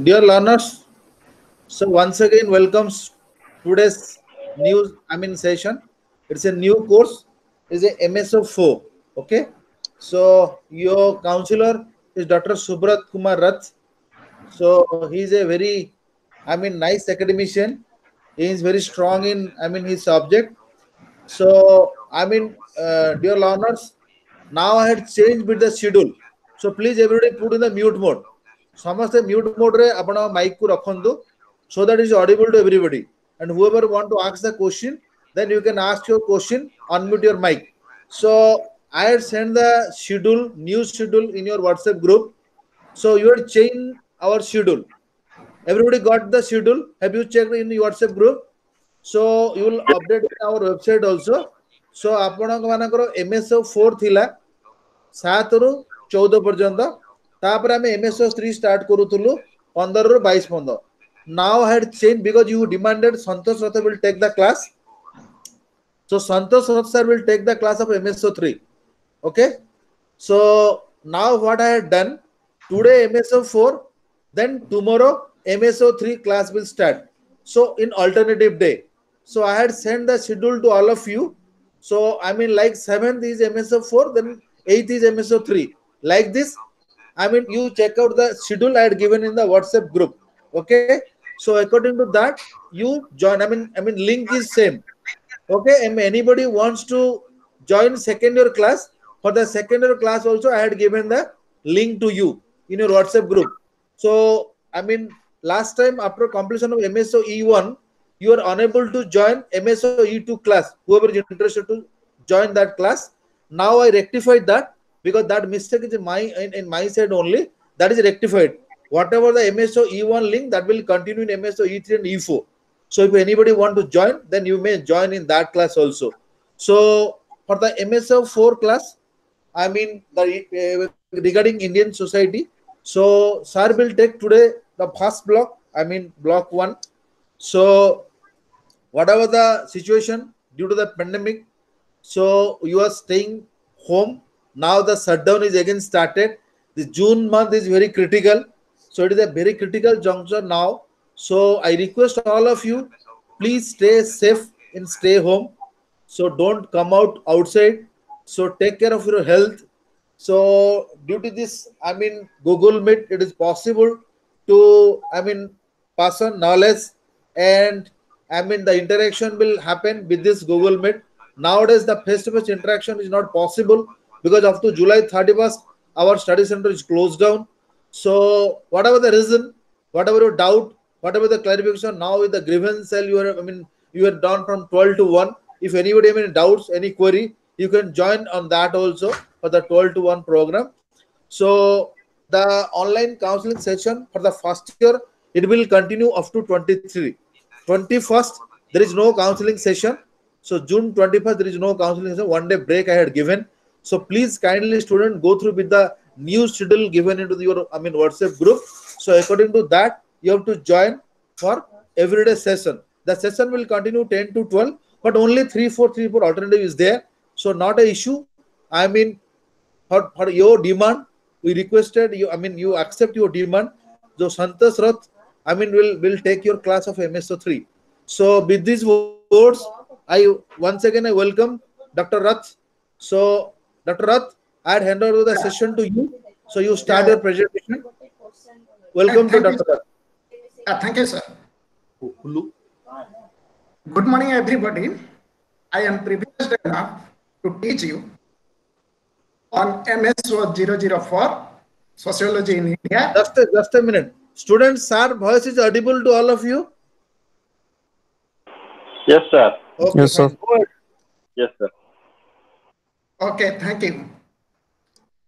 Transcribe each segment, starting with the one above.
Dear learners, so once again welcomes today's news, I mean session. It's a new course, it's a MSO 4. Okay. So your counselor is Dr. Subrat Kumar Rath. So he's a very, I mean, nice academician. He is very strong in, I mean, his subject. So I mean, uh, dear learners, now I had changed with the schedule. So please everybody put in the mute mode. ସମସ୍ତେ mute ମୋଡରେ ଆପଣ Mike କୁ ରଖନ୍ତୁ so that is audible to everybody and whoever want to ask the question then you can ask your question unmute your mic so i had sent the schedule new schedule in your whatsapp group so you had changed our schedule everybody got the schedule have you checked in the whatsapp group so you will update in our website also so ଆପଣଙ୍କ ମାନଙ୍କର MSO 4 ଥିଲା 7 ରୁ 14 ପର୍ଯ୍ୟନ୍ତ তারপরে আমি MSS 3 start করুতুলু 15 রু 22 পর্যন্ত now had change because you demanded Santosh Rath will take the class So Santosh Roth sir will take the class of MSO3. Okay. So now what I had done today MSO4, then tomorrow MSO3 class will start. So in alternative day. So I had sent the schedule to all of you. So I mean like 7th is MSO4, then 8th is MSO3. Like this, I mean, you check out the schedule I had given in the WhatsApp group. Okay. So according to that, you join. I mean, I mean, link is same. Okay. And anybody wants to join second year class for the second year class also, I had given the link to you in your WhatsApp group. So I mean, last time after completion of MSO E1, you are unable to join MSO E2 class. Whoever is interested to join that class. Now I rectified that because that mistake is in my in, in my side only that is rectified. Whatever the mso e1 link that will continue in mso e3 and e4 so if anybody want to join then you may join in that class also. So for the mso 4 class i mean the uh, regarding indian society so sir will take today the first block i mean block 1 so whatever the situation due to the pandemic so you are staying home now the shutdown is again started. The june month is very critical. So it is a very critical juncture now. So i request all of you please stay safe and stay home. So don't come out outside. So take care of your health. So due to this i mean google meet it is possible to i mean pass on knowledge and i mean the interaction will happen with this google meet. Nowadays the face-to-face interaction is not possible because after July 31st, our study center is closed down. So whatever the reason, whatever your doubt, whatever the clarification, now with the grievance cell, you are, I mean, you are done from 12 to 1. If anybody have any doubts, any query, you can join on that also for the 12 to 1 program. So the online counseling session for the first year, it will continue up to 23. 21st, there is no counseling session. So June 21st, there is no counseling session. One day break I had given so please kindly student go through with the new schedule given into your I mean WhatsApp group. So according to that, you have to join for everyday session. The session will continue 10 to 12, but only 3, 4, 3, 4 alternative is there. So not a issue. I mean, for, for your demand, we requested you, I mean, you accept your demand. So Santosh Rath, I mean, will will take your class of MSO3. So with these words, I once again I welcome Dr. Rath. So Dr. Rath, I'd hand over the session to you. So you start yeah. your presentation. Welcome to Dr. Rath. Yeah, thank you, sir. Good morning, everybody. I am privileged enough to teach you on MSO 004, Sociology in India. Just a, just a minute. Students, sir, voice is audible to all of you? Yes, sir. Okay, Yes, sir. fine. Yes, sir. Okay, thank you.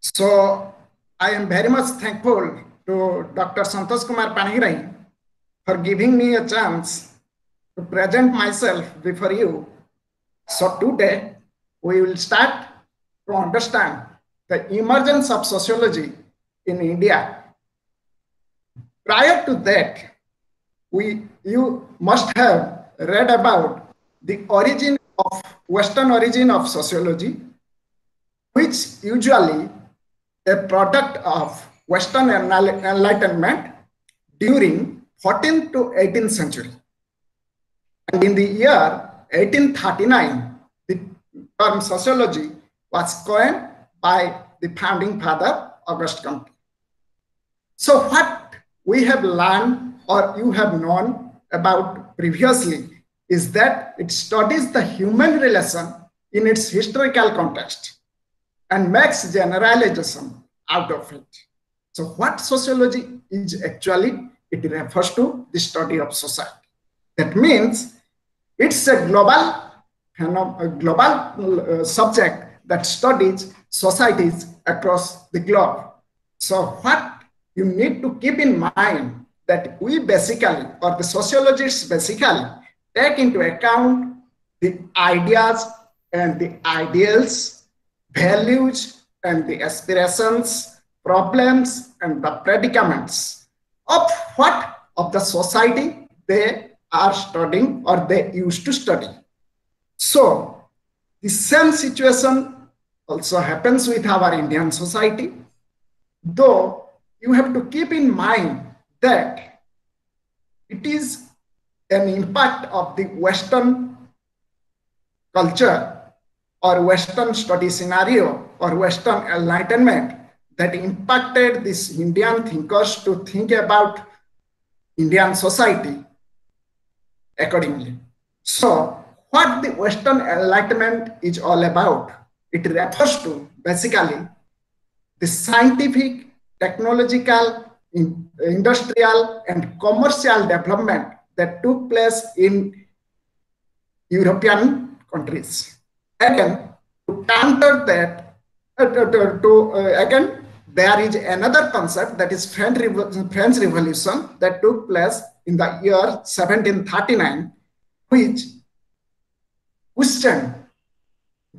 So I am very much thankful to Dr. Santosh Kumar Panigrahi for giving me a chance to present myself before you. So today we will start to understand the emergence of sociology in India. Prior to that, we you must have read about the origin of Western origin of sociology which usually a product of Western enlightenment during 14th to 18th century. And in the year 1839, the term sociology was coined by the founding father, Auguste Comte. So what we have learned or you have known about previously is that it studies the human relation in its historical context and makes generalization out of it. So what sociology is actually, it refers to the study of society. That means it's a global, a global uh, subject that studies societies across the globe. So what you need to keep in mind that we basically, or the sociologists basically, take into account the ideas and the ideals, values and the aspirations, problems and the predicaments of what of the society they are studying or they used to study. So the same situation also happens with our Indian society, though you have to keep in mind that it is an impact of the Western culture or Western study scenario or Western enlightenment that impacted these Indian thinkers to think about Indian society accordingly. So, what the Western enlightenment is all about, it refers to basically the scientific, technological, industrial, and commercial development that took place in European countries. Again, to counter that, uh, to, to uh, again, there is another concept that is French, French Revolution that took place in the year 1739, which questioned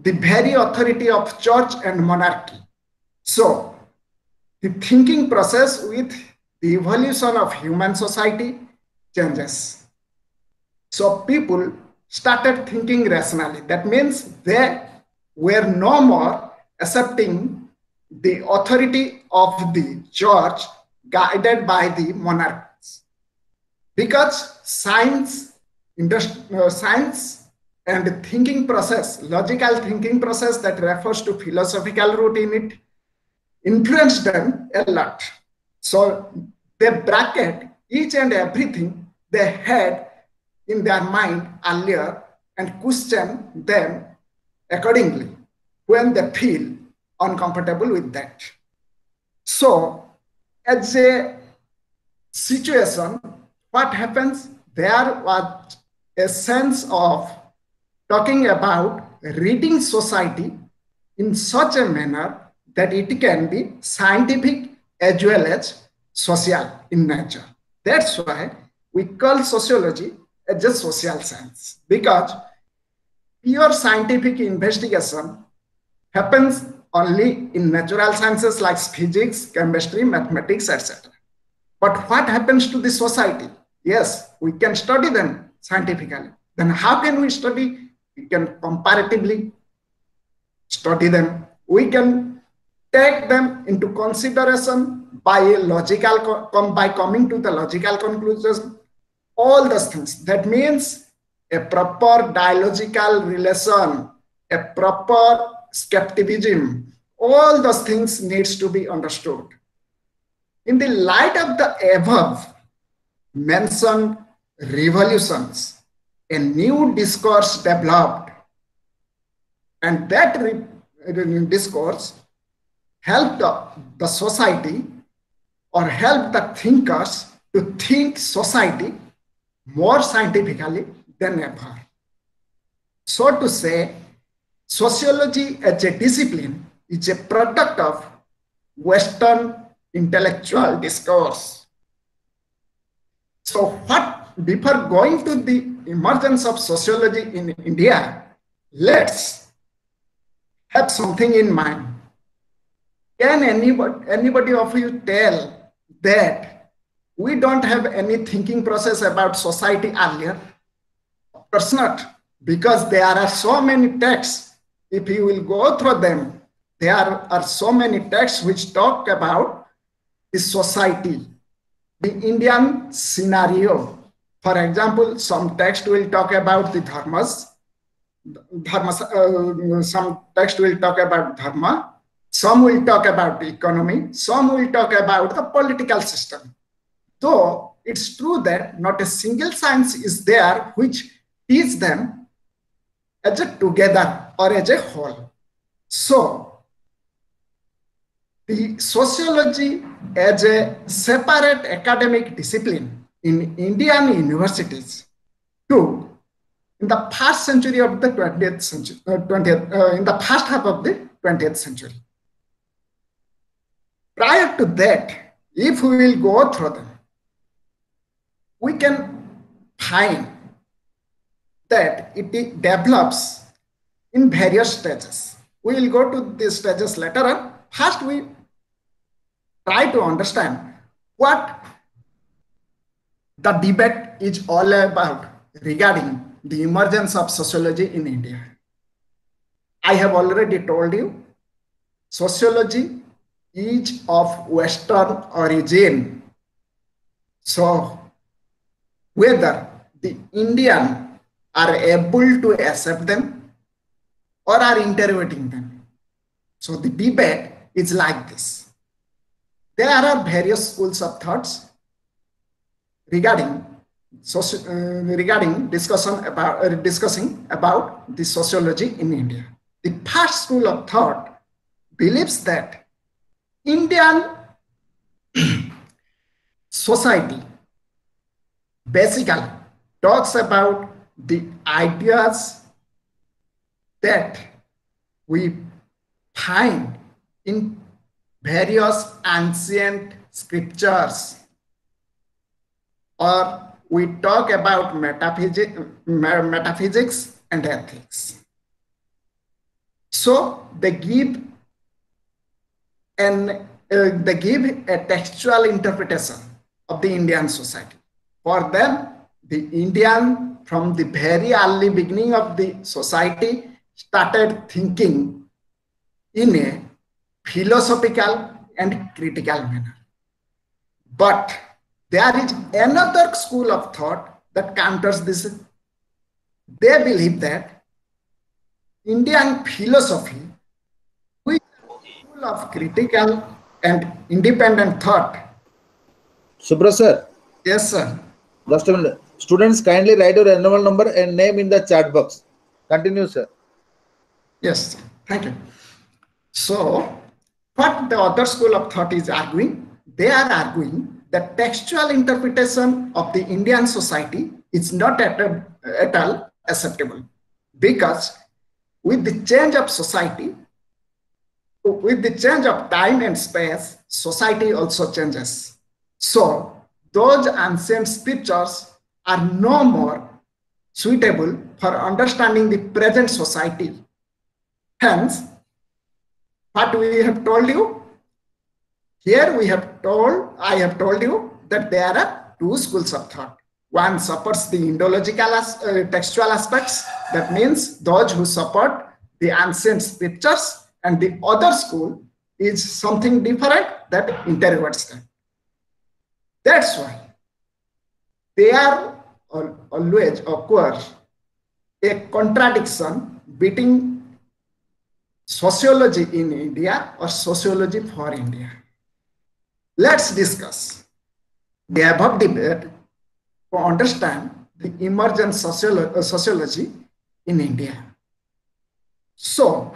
the very authority of church and monarchy. So, the thinking process with the evolution of human society changes. So people started thinking rationally. That means they were no more accepting the authority of the church guided by the monarchs. Because science, uh, science and thinking process, logical thinking process that refers to philosophical root in it, influenced them a lot. So they bracket each and everything they had in their mind earlier and question them accordingly when they feel uncomfortable with that. So, as a situation, what happens? There was a sense of talking about reading society in such a manner that it can be scientific as well as social in nature. That's why we call sociology as just social science because pure scientific investigation happens only in natural sciences like physics, chemistry, mathematics, etc. But what happens to the society? Yes, we can study them scientifically. Then how can we study? We can comparatively study them. We can take them into consideration by a logical by coming to the logical conclusions all those things. That means a proper dialogical relation, a proper skepticism, all those things needs to be understood. In the light of the above mentioned revolutions, a new discourse developed. And that discourse helped the, the society or helped the thinkers to think society more scientifically than ever. So to say, sociology as a discipline is a product of Western intellectual discourse. So what, before going to the emergence of sociology in India, let's have something in mind. Can anybody, anybody of you tell that we don't have any thinking process about society earlier. Of course not, because there are so many texts. If you will go through them, there are so many texts which talk about the society. the Indian scenario. For example, some text will talk about the dharmas, dharma, uh, some text will talk about dharma, some will talk about the economy, some will talk about the political system. Though it's true that not a single science is there which teach them as a together or as a whole. So the sociology as a separate academic discipline in Indian universities took in the first century of the 20th century, uh, 20th, uh, in the first half of the 20th century. Prior to that, if we will go through them, we can find that it develops in various stages. We will go to these stages later on. First, we try to understand what the debate is all about regarding the emergence of sociology in India. I have already told you, sociology is of Western origin. So, whether the Indian are able to accept them or are interpreting them. So, the debate is like this. There are various schools of thoughts regarding uh, regarding discussion about uh, discussing about the sociology in India. The first school of thought believes that Indian society basically talks about the ideas that we find in various ancient scriptures or we talk about metaphysics, metaphysics and ethics. So they give and uh, they give a textual interpretation of the Indian society. For them, the Indian from the very early beginning of the society started thinking in a philosophical and critical manner. But there is another school of thought that counters this. They believe that Indian philosophy, which is full of critical and independent thought. Subra sir. Yes, sir. A minute. Students, kindly write your annual number and name in the chat box. Continue, sir. Yes, thank you. So, what the other school of thought is arguing, they are arguing that textual interpretation of the Indian society is not at, at all acceptable because with the change of society, with the change of time and space, society also changes. So those ancient scriptures are no more suitable for understanding the present society. Hence, what we have told you here we have told, I have told you that there are two schools of thought. One supports the Indological as, uh, textual aspects, that means those who support the ancient scriptures, and the other school is something different that interprets them. That's why there always occurs a contradiction between sociology in India or sociology for India. Let's discuss the above debate to understand the emergent sociolo sociology in India. So,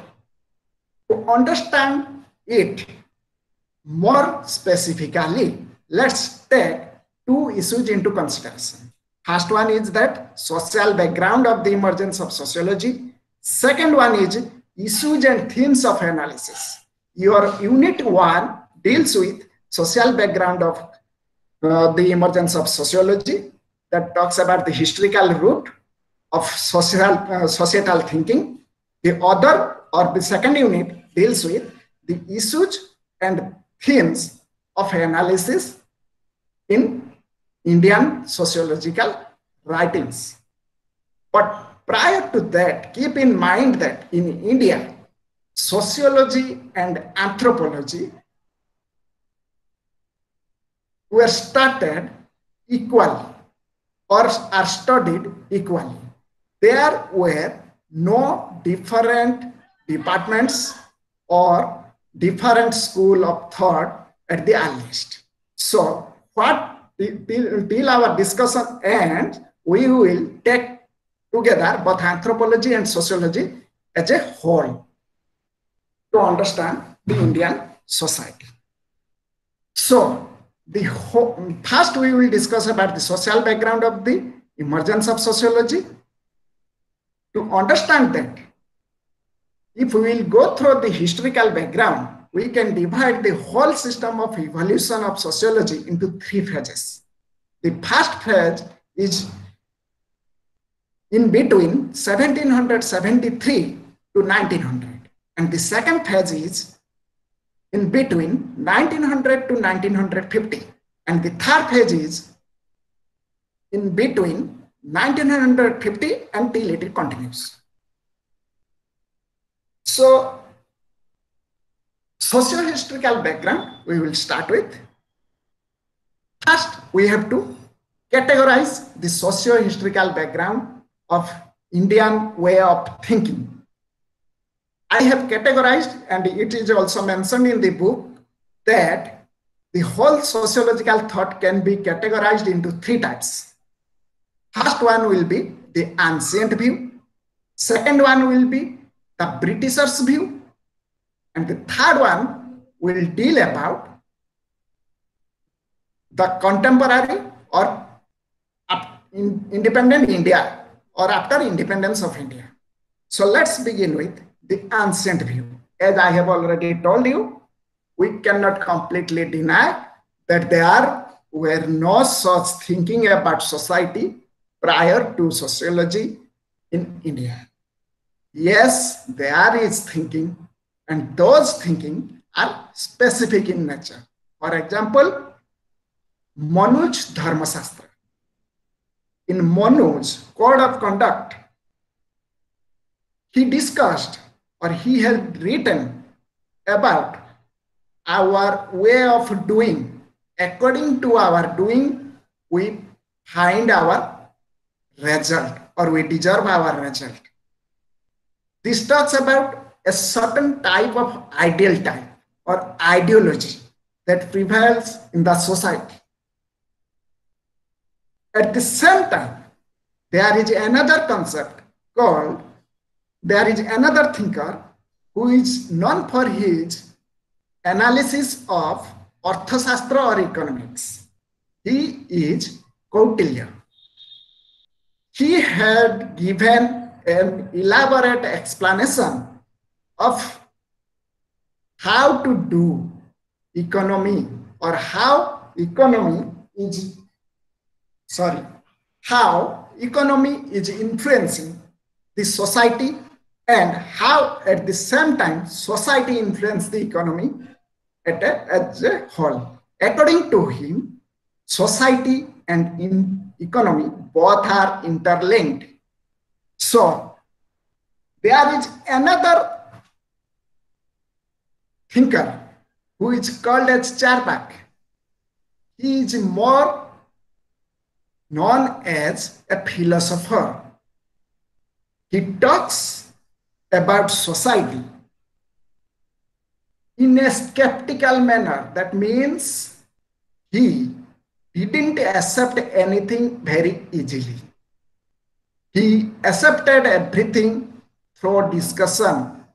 to understand it more specifically, let's take two issues into consideration. First one is that social background of the emergence of sociology. Second one is issues and themes of analysis. Your unit one deals with social background of uh, the emergence of sociology that talks about the historical root of social uh, societal thinking. The other or the second unit deals with the issues and themes of analysis in Indian sociological writings. But prior to that, keep in mind that in India, sociology and anthropology were started equally or are studied equally. There were no different departments or different school of thought at the earliest. So what till, till our discussion ends, we will take together both anthropology and sociology as a whole to understand the Indian society. So the whole, first we will discuss about the social background of the emergence of sociology. To understand that, if we will go through the historical background, we can divide the whole system of evolution of sociology into three phases. The first phase is in between 1773 to 1900. And the second phase is in between 1900 to 1950. And the third phase is in between 1950 until it continues. So, socio-historical background we will start with. First, we have to categorize the socio-historical background of Indian way of thinking. I have categorized, and it is also mentioned in the book, that the whole sociological thought can be categorized into three types. First one will be the ancient view. Second one will be the Britishers' view. And the third one will deal about the contemporary or independent India or after independence of India. So let's begin with the ancient view. As I have already told you, we cannot completely deny that there were no such thinking about society prior to sociology in India. Yes, there is thinking, and those thinking are specific in nature. For example, Manu's Dharmasastra. In Manu's Code of Conduct, he discussed or he had written about our way of doing. According to our doing, we find our result or we deserve our result. This talks about a certain type of ideal type or ideology that prevails in the society. At the same time, there is another concept called there is another thinker who is known for his analysis of Arthashastra or economics. He is Kautilya. He had given an elaborate explanation of how to do economy or how economy is sorry how economy is influencing the society and how at the same time society influence the economy at a, as a whole. According to him, society and in economy both are interlinked. So there is another thinker who is called as Charvak. He is more known as a philosopher. He talks about society in a skeptical manner. That means he didn't accept anything very easily. He accepted everything through discussion.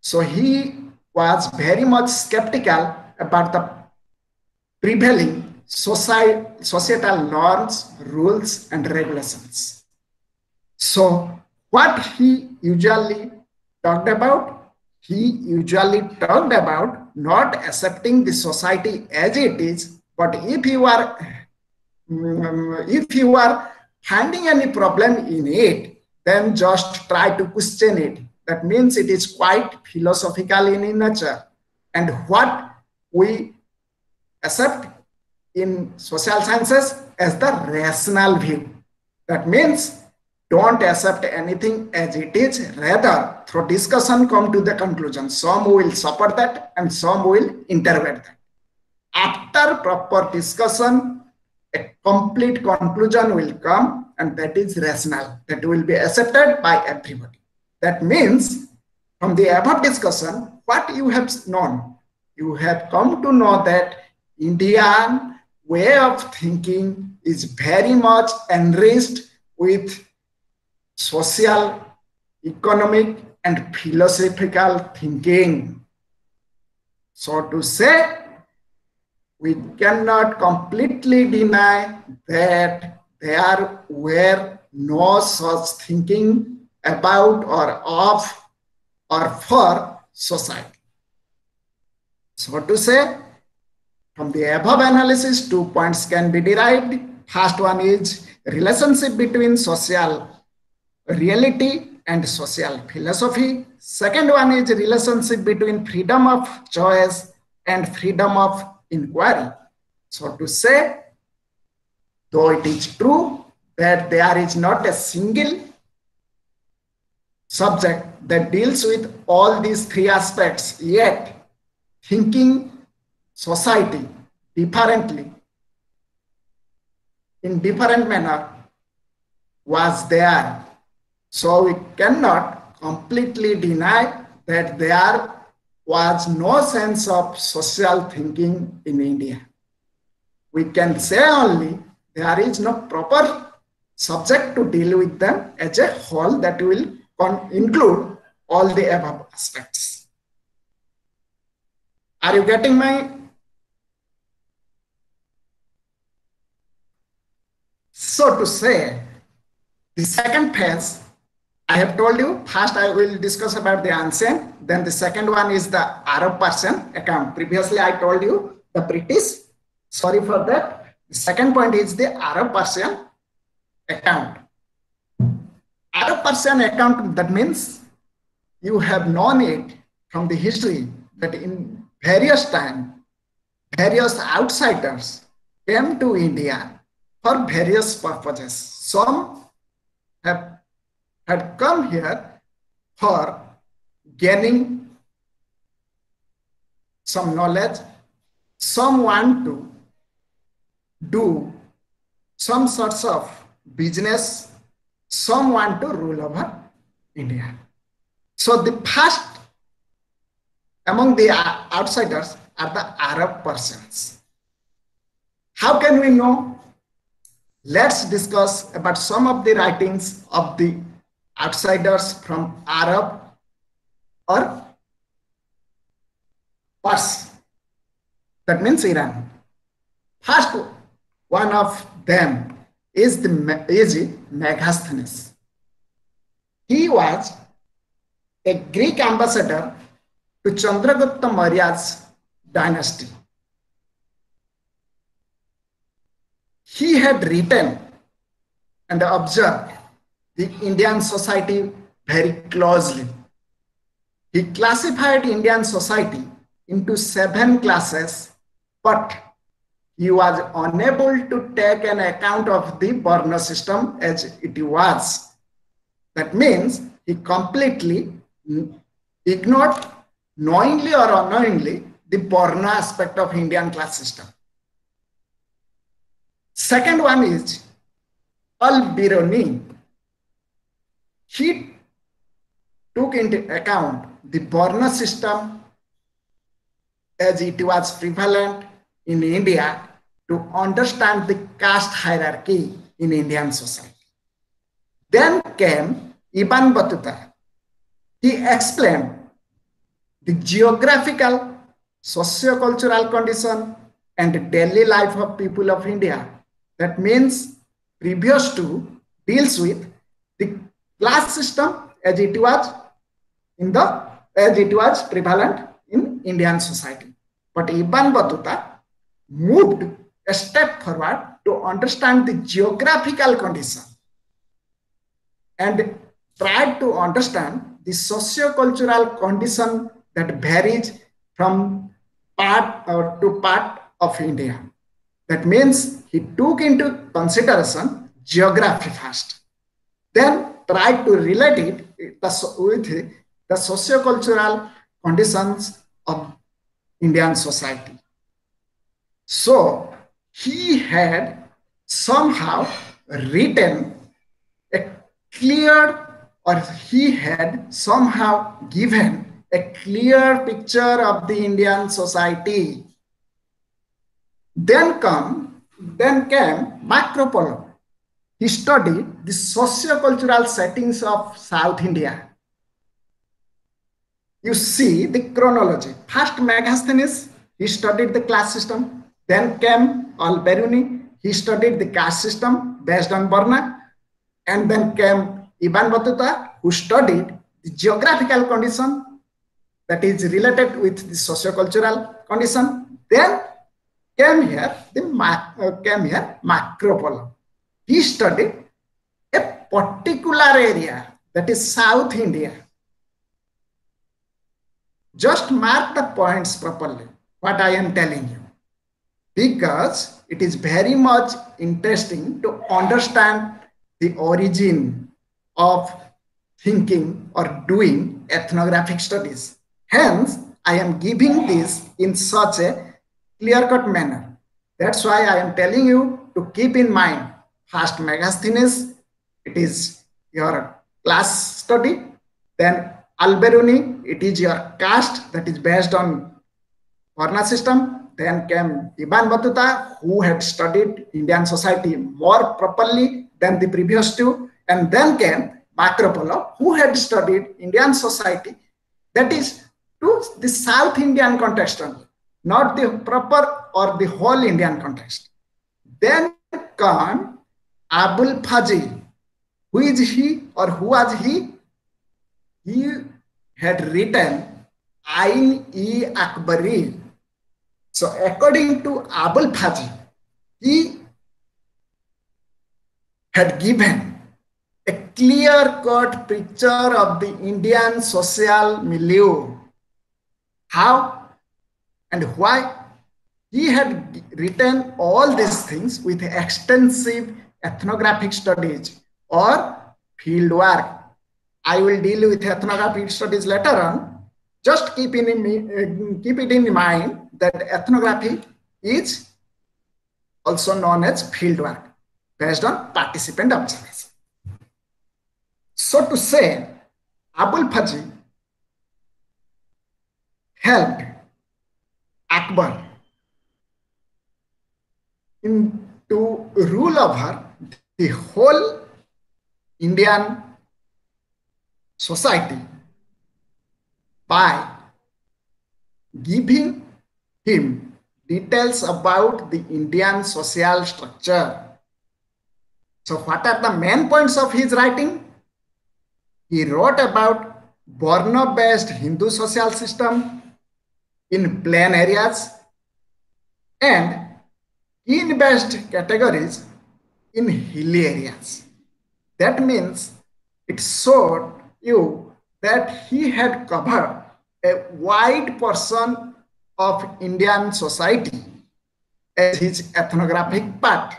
So he was very much skeptical about the prevailing societal norms, rules, and regulations. So what he usually talked about? He usually talked about not accepting the society as it is, but if you are um, if you are finding any problem in it, then just try to question it. That means it is quite philosophical in nature. And what we accept in social sciences as the rational view. That means don't accept anything as it is rather through discussion come to the conclusion some will support that and some will interpret that after proper discussion, a complete conclusion will come and that is rational, that will be accepted by everybody. That means from the above discussion, what you have known, you have come to know that Indian way of thinking is very much enriched with social, economic, and philosophical thinking. So to say, we cannot completely deny that there were no such thinking about or of or for society. So to say, from the above analysis, two points can be derived. First one is relationship between social reality and social philosophy. Second one is relationship between freedom of choice and freedom of inquiry. So to say, though it is true that there is not a single subject that deals with all these three aspects, yet thinking society differently in different manner was there. So we cannot completely deny that there was no sense of social thinking in India. We can say only there is no proper subject to deal with them as a whole that will include all the above aspects. Are you getting my? So to say, the second phase, I have told you, first I will discuss about the ancient, then the second one is the Arab Persian account. Previously I told you the British, sorry for that. The second point is the Arab Persian account. Arab Persian account, that means you have known it from the history that in various time, various outsiders came to India for various purposes. Some have had come here for gaining some knowledge. Some want to do some sorts of business. Some want to rule over India. So the first among the outsiders are the Arab persons. How can we know? Let's discuss about some of the writings of the outsiders from Arab or Pars. That means Iran. First one of them is the is Megasthenes. He was a Greek ambassador to Chandragupta Maurya's dynasty. He had written and observed the Indian society very closely. He classified Indian society into seven classes, but he was unable to take an account of the Varna system as it was. That means he completely ignored knowingly or unknowingly the Varna aspect of Indian class system. Second one is Al-Biruni. He took into account the Varna system as it was prevalent in India to understand the caste hierarchy in Indian society. Then came Ibn Battuta. He explained the geographical, socio-cultural condition and daily life of people of India. That means previous to deals with the class system as it was in the as it was prevalent in Indian society. But Ibn Battuta moved a step forward to understand the geographical condition and tried to understand the socio-cultural condition that varies from part or to part of India. That means he took into consideration geography first, then tried to relate it with the socio-cultural conditions of Indian society. So he had somehow written a clear, or he had somehow given a clear picture of the Indian society. Then come, then came Marco Polo. He studied the socio-cultural settings of South India. You see the chronology. First Megasthenes, he studied the class system. Then came Al-Biruni, he studied the caste system based on Varna. And then came Ibn Battuta, who studied the geographical condition that is related with the socio-cultural condition. Then came here the uh, came here Polo. He studied a particular area that is South India. Just mark the points properly, what I am telling you, because it is very much interesting to understand the origin of thinking or doing ethnographic studies. Hence, I am giving this in such a clear-cut manner. That's why I am telling you to keep in mind first Megasthenes, it is your class study. Then Al-Biruni, it is your caste that is based on Varna system. Then came Ibn Battuta, who had studied Indian society more properly than the previous two. And then came Marco who had studied Indian society that is to the South Indian context only, not the proper or the whole Indian context. Then come Abul Fazl. Who is he or who was he? He had written Ain-e Akbari. So according to Abul Fazl, he had given a clear-cut picture of the Indian social milieu how and why he had written all these things with extensive ethnographic studies or field work. I will deal with ethnographic studies later on. Just keep, in, uh, keep it in mind that ethnography is also known as field work based on participant observation. So to say, Abul Fazl helped Akbar in to rule over the whole Indian society by giving him details about the Indian social structure. So what are the main points of his writing? He wrote about Varna-based Hindu social system in plain areas and in-based categories in hilly areas. That means it showed you that he had covered a wide portion of Indian society as his ethnographic part.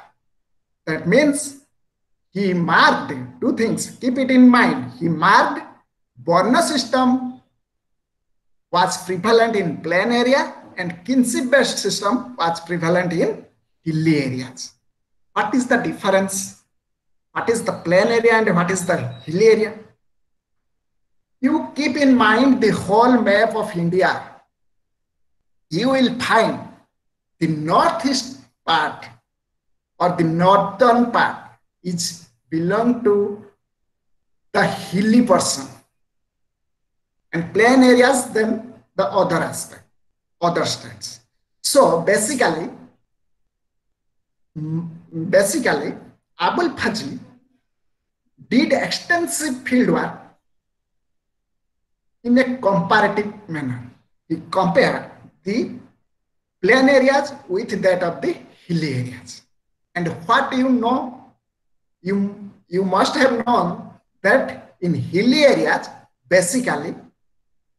That means he marked two things. Keep it in mind. He marked Varna system was prevalent in plain area and kinship-based system was prevalent in hilly areas. What is the difference? What is the plain area and what is the hilly area? You keep in mind the whole map of India. You will find the northeast part or the northern part is belong to the hilly portion and plain areas then the other aspect, other states. So basically, basically Abul Fazl did extensive field work in a comparative manner. He compared the plain areas with that of the hilly areas. And what you know, you, you must have known that in hilly areas, basically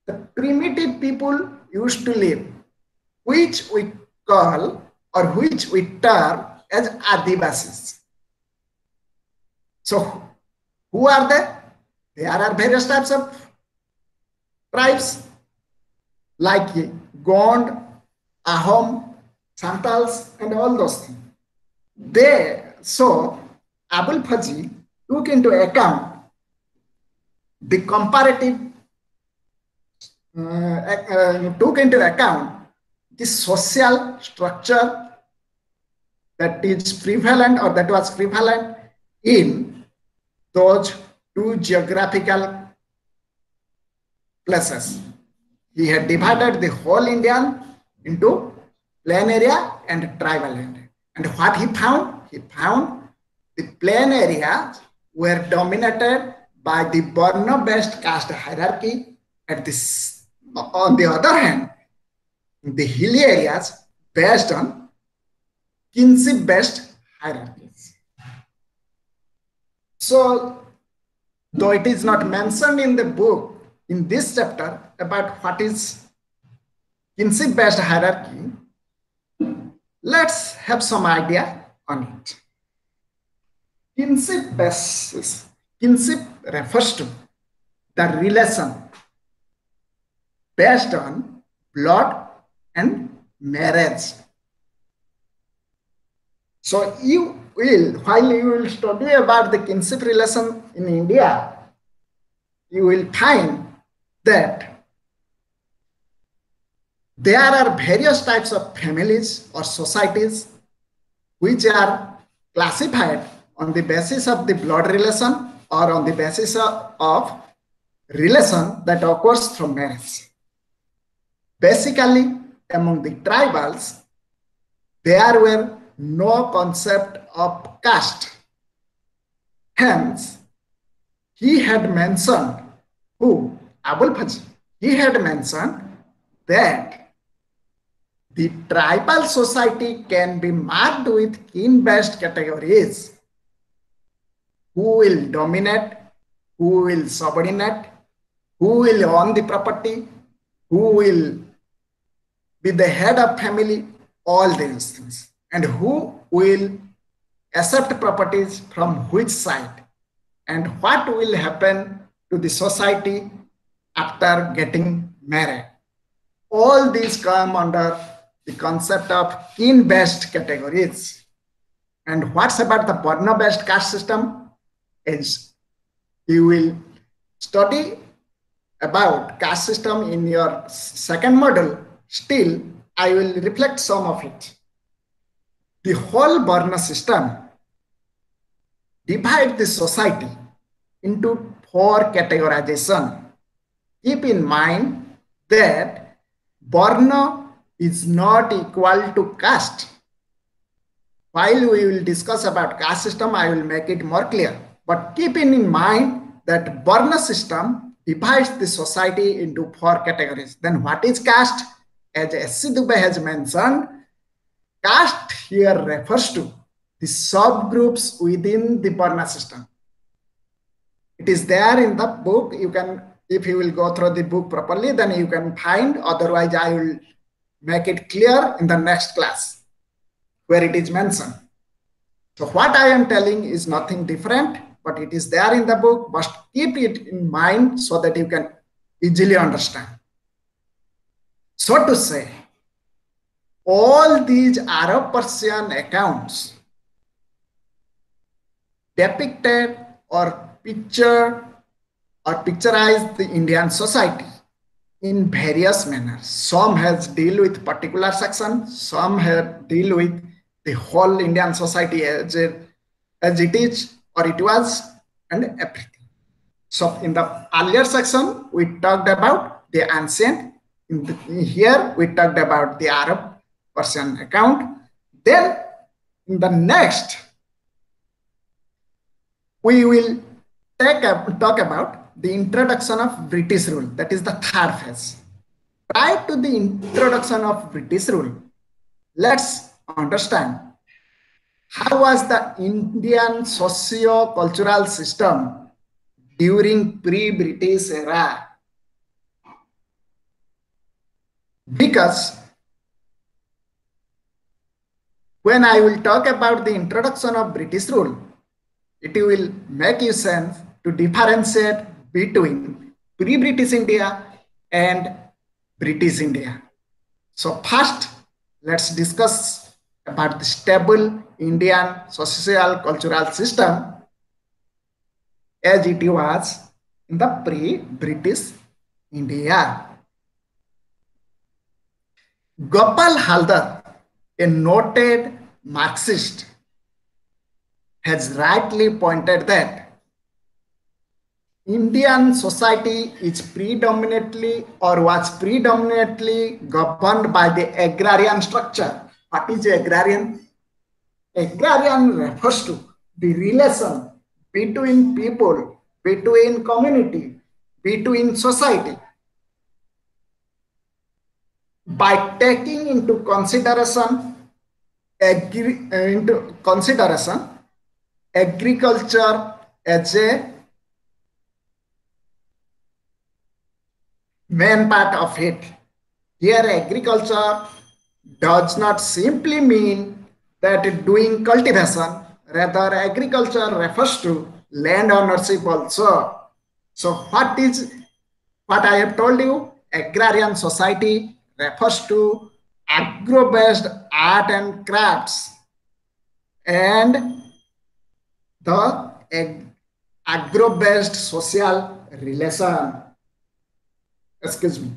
the primitive people used to live, which we call or which we term as Adivasis. So, who are they? There are various types of tribes like Gond, Ahom, Santals, and all those things. They so Abul Fazl took into account the comparative uh, uh, took into account the social structure that is prevalent or that was prevalent in those two geographical places. He had divided the whole Indian into plain area and tribal area. And what he found? He found the plain areas were dominated by the Varna-based caste hierarchy. At this, on the other hand, the hilly areas based on kinship-based hierarchies. So, though it is not mentioned in the book, in this chapter about what is kinship-based hierarchy, let's have some idea on it. Kinship basis, kinship refers to the relation based on blood and marriage. So you will, while you will study about the kinship relation in India, you will find that there are various types of families or societies which are classified on the basis of the blood relation or on the basis of, relation that occurs from marriage. Basically, among the tribals, there were no concept of caste. Hence, he had mentioned, who? Abul Fazl, he had mentioned that the tribal society can be marked with kin-based categories. Who will dominate, who will subordinate, who will own the property, who will be the head of family, all these things. And who will accept properties from which side and what will happen to the society after getting married. All these come under the concept of kin-based categories. And what's about the Varna-based caste system is you will study about caste system in your second module. Still, I will reflect some of it. The whole Varna system divide the society into four categorization keep in mind that Varna is not equal to caste. While we will discuss about caste system, I will make it more clear. But keep in mind that Varna system divides the society into four categories. Then what is caste? As S.C. Dubey has mentioned, caste here refers to the subgroups within the Varna system. It is there in the book. You can if you will go through the book properly, then you can find. Otherwise, I will make it clear in the next class where it is mentioned. So what I am telling is nothing different, but it is there in the book. Must keep it in mind so that you can easily understand. So to say, all these Arab-Persian accounts depicted or pictured or picturize the Indian society in various manners. Some has deal with particular section, some have deal with the whole Indian society as it, as it is or it was and everything. So in the earlier section, we talked about the ancient. In the, here, we talked about the Arab Persian account. Then in the next, we will take talk about the introduction of British rule. That is the third phase. Prior to the introduction of British rule, let's understand how was the Indian socio-cultural system during pre-British era? Because when I will talk about the introduction of British rule, it will make you sense to differentiate between pre-British India and British India. So first, let's discuss about the stable Indian social cultural system as it was in the pre-British India. Gopal Haldar, a noted Marxist, has rightly pointed that Indian society is predominantly or was predominantly governed by the agrarian structure. What is agrarian? Agrarian refers to the relation between people, between community, between society. By taking into consideration agri- uh, into consideration agriculture as a main part of it. Here, agriculture does not simply mean that doing cultivation, rather, agriculture refers to land ownership also. So, what is what I have told you? Agrarian society refers to agro based art and crafts and the agro based social relation excuse me.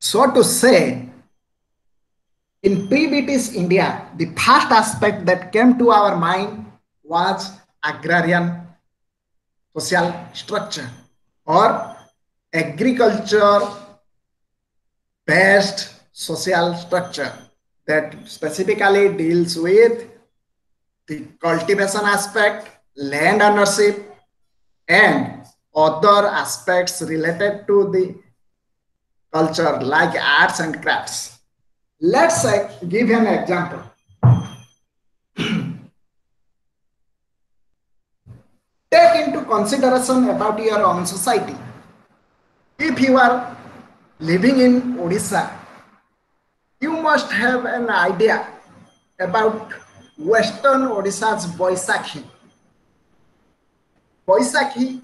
So to say, in pre-British India, the first aspect that came to our mind was agrarian social structure or agriculture based social structure that specifically deals with the cultivation aspect, land ownership, and other aspects related to the culture like arts and crafts. Let's uh, give an example. Take into consideration about your own society. If you are living in Odisha, you must have an idea about Western Odisha's Boisakhi. Boisakhi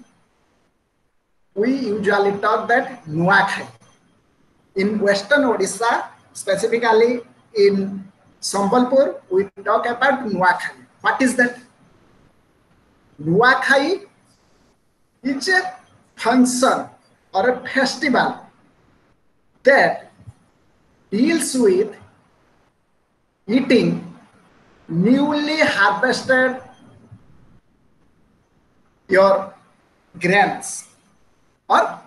we usually talk that Nuakhai. In Western Odisha, specifically in Sambalpur, we talk about Nuakhai. What is that? Nuakhai is a function or a festival that deals with eating newly harvested your grains or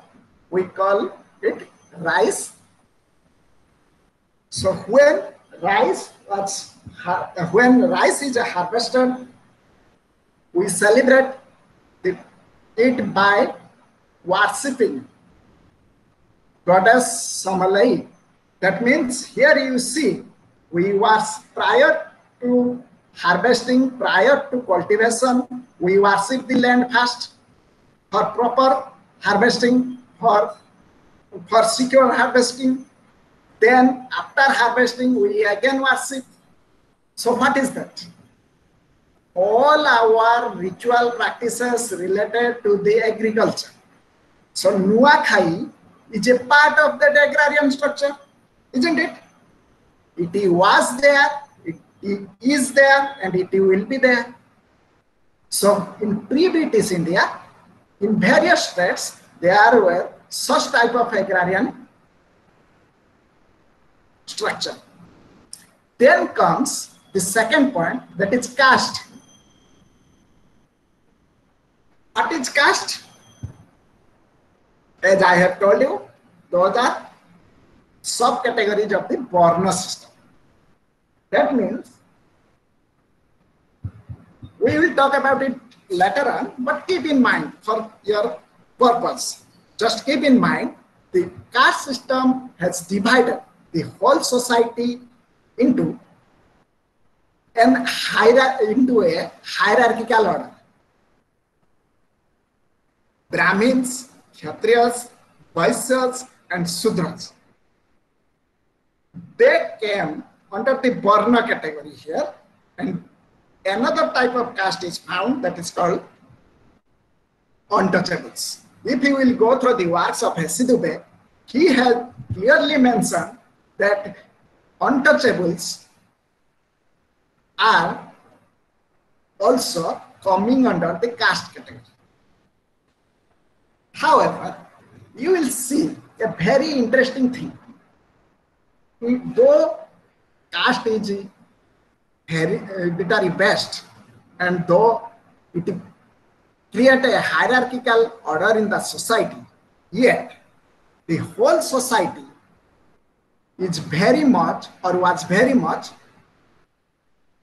we call it rice. So when rice was when rice is harvested, we celebrate it by worshipping goddess Samalai. That means here you see we was prior to harvesting, prior to cultivation, we worship the land first for proper harvesting for for secure harvesting. Then after harvesting we again worship. So what is that? All our ritual practices related to the agriculture. So nuakhai is a part of that agrarian structure isn't it? It was there it is there and it will be there. So in pre-british india in various states, there were uh, such type of agrarian structure. Then comes the second point that is caste. What is caste? As I have told you, those are subcategories of the Varna system. That means we will talk about it later on, but keep in mind for your purpose, just keep in mind the caste system has divided the whole society into an hier- into a hierarchical order. Brahmins, Kshatriyas, Vaishyas, and Sudras. They came under the Varna category here, and another type of caste is found that is called untouchables. If you will go through the works of S.C. Dubey, he has clearly mentioned that untouchables are also coming under the caste category. However, you will see a very interesting thing. Though caste is hereditary eh, based and though it create a hierarchical order in the society, yet the whole society is very much or was very much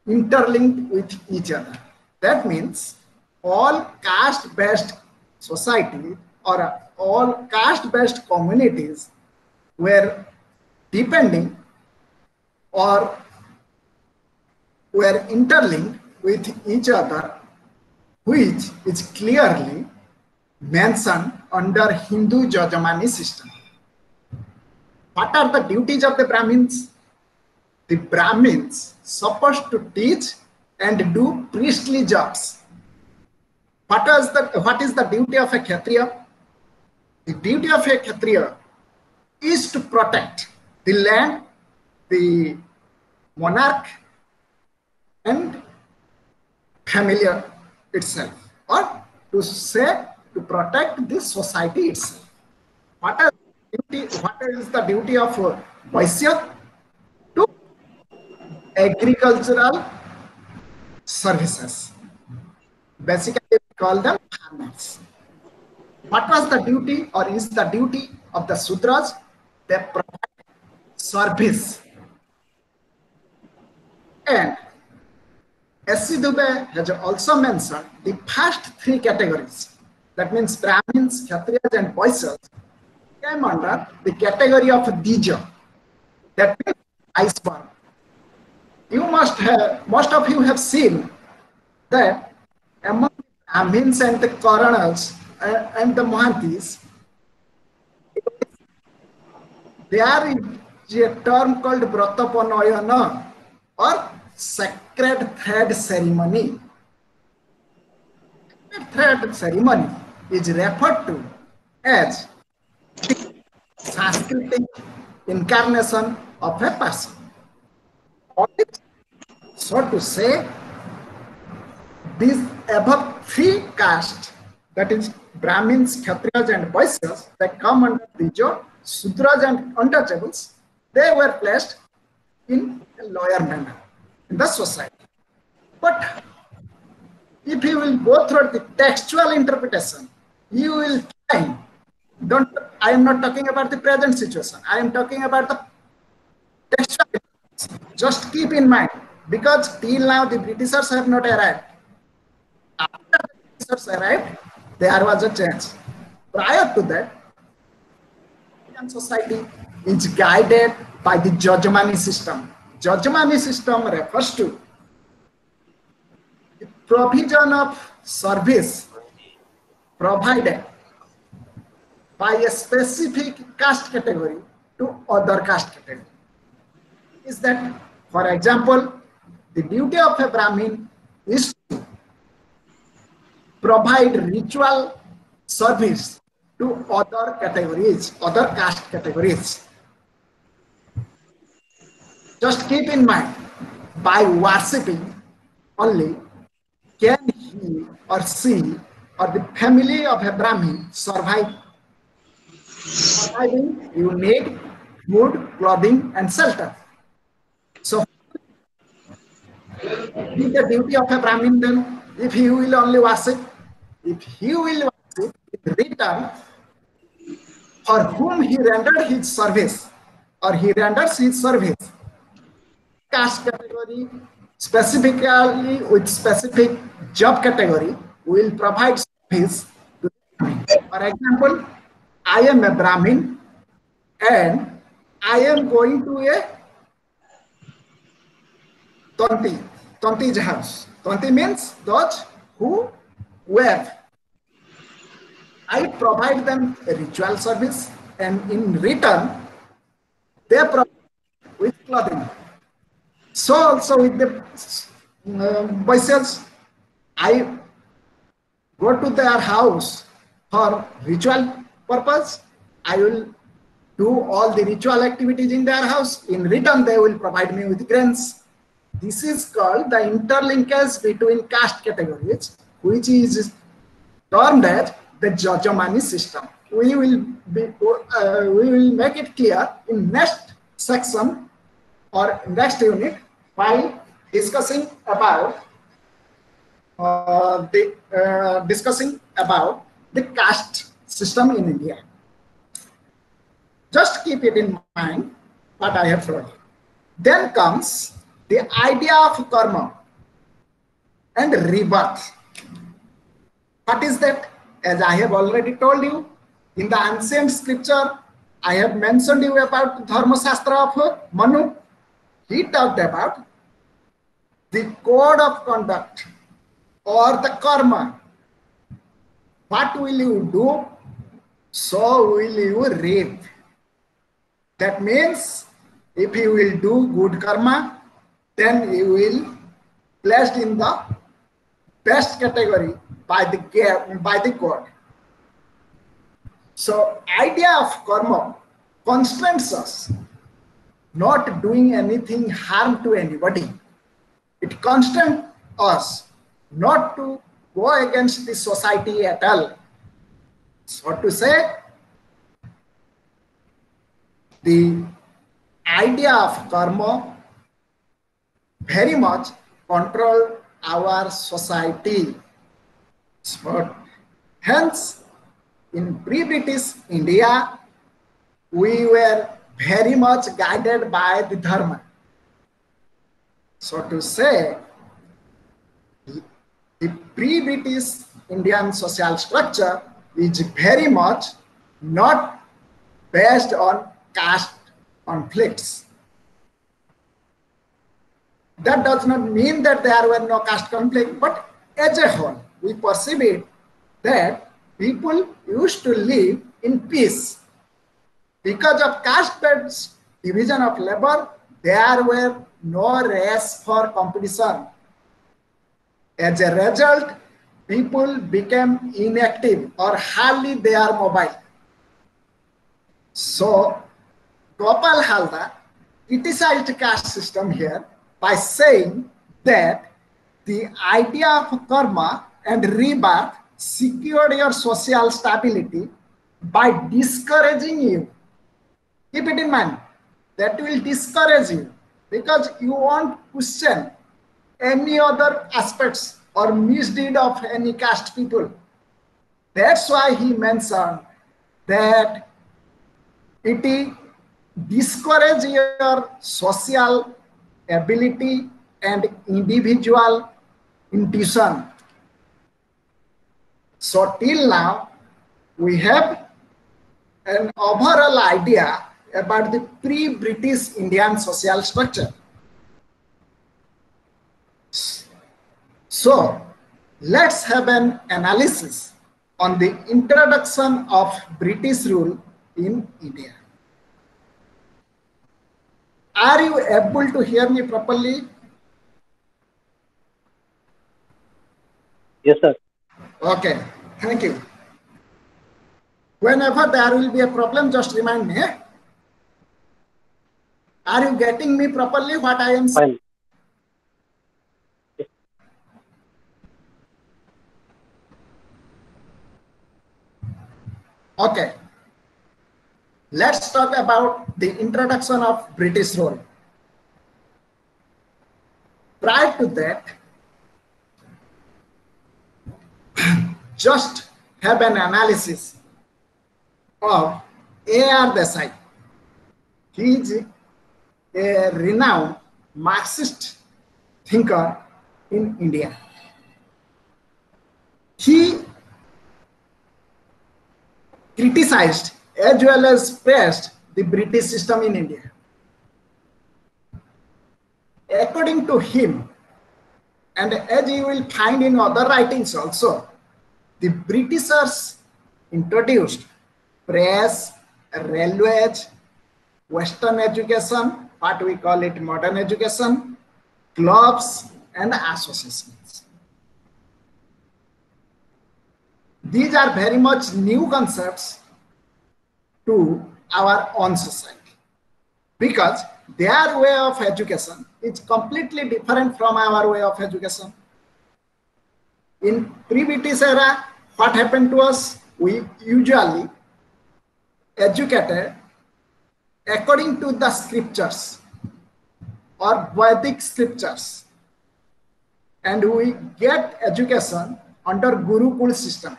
interlinked with each other. That means all caste based society or uh, all caste based communities were depending or were interlinked with each other, which is clearly mentioned under Hindu Jajamani system. What are the duties of the Brahmins? The Brahmins supposed to teach and do priestly jobs. What is the, what is the duty of a Kshatriya? The duty of a Kshatriya is to protect the land, the monarch, and familiar itself, or to say to protect the society itself. What is, duty, what is the duty of Vaisya? To agricultural services. Basically, we call them farmers. What was the duty or is the duty of the Sudras? They provide service. And S.C. Dubey has also mentioned the first three categories. That means Brahmins, Kshatriyas, and Vaishyas came under the category of Dija. That means iceberg. You must have, most of you have seen that among Brahmins and the Karanas uh, and the Mohantis, there is a term called Bratapanayana or sacred thread ceremony. Sacred thread ceremony is referred to as Sanskritic incarnation of a person. So to say, these above three castes, that is Brahmins, Kshatriyas, and Vaishyas, that come under the Dijo, Sudras, and untouchables, they were placed in a lower manner in the society. But if you will go through the textual interpretation, you will find, don't, I am not talking about the present situation, I am talking about the textual. Just keep in mind, because till now the Britishers have not arrived. After the Britishers arrived, there was a change. Prior to that, Indian society is guided by the Jajamani system. Jajamani system refers to the provision of service provided by a specific caste category to other caste category. Is that, for example, the duty of a Brahmin is to provide ritual service to other categories, other caste categories. Just keep in mind, by worshipping only can he or she or the family of a Brahmin survive. Surviving, you need food, clothing, and shelter. So, is the duty of a Brahmin then, if he will only worship, if he will worship in return, for whom he rendered his service, or he renders his service, caste category, specifically with specific job category, will provide service. To For example, I am a Brahmin and I am going to a Tonti, Tonti's house. Tonti means those who wear. I provide them a ritual service and in return, they provide with clothing. So also with the uh, Vaishyas, I go to their house for ritual purpose. I will do all the ritual activities in their house. In return, they will provide me with grains. This is called the interlinkage between caste categories, which is termed as the Jajamani system. We will be, uh, we will make it clear in next section or next unit while discussing about uh, the uh, discussing about the caste system in India. Just keep it in mind what I have told you. Then comes the idea of karma and rebirth. What is that? As I have already told you, in the ancient scripture, I have mentioned you about Dharma Shastra of Manu. He talked about the code of conduct or the karma. What will you do? So will you reap. That means if you will do good karma, then you will placed in the best category by the by the God. So idea of karma constrains us not doing anything harm to anybody. It constrains us not to go against the society at all. So to say, the idea of karma very much control our society. So, hence, in pre-British India, we were very much guided by the dharma. So to say, the pre-British Indian social structure is very much not based on caste conflicts. That does not mean that there were no caste conflict, but as a whole, we perceive it that people used to live in peace. Because of caste-based division of labor, there were no race for competition. As a result, people became inactive or hardly they are mobile. So Gopal Haldar criticized caste system here by saying that the idea of karma and rebirth secured your social stability by discouraging you. Keep it in mind. That will discourage you because you won't question any other aspects or misdeed of any caste people. That's why he mentioned that it discourages your social ability and individual intuition. So till now, we have an overall idea about the pre-British Indian social structure. So let's have an analysis on the introduction of British rule in India. Are you able to hear me properly? Yes, sir. Okay, thank you. Whenever there will be a problem, just remind me. Eh? Are you getting me properly what I am saying? Okay. Let's talk about the introduction of British rule. Prior to that, just have an analysis of A.R. Desai. He is a renowned Marxist thinker in India. He criticized as well as praised the British system in India. According to him, and as you will find in other writings also, the Britishers introduced press, railways, Western education, what we call it modern education, clubs, and associations. These are very much new concepts to our own society. Because their way of education is completely different from our way of education. In pre-British era, what happened to us? We usually educated according to the scriptures or Vedic scriptures. And we get education under Gurukul system.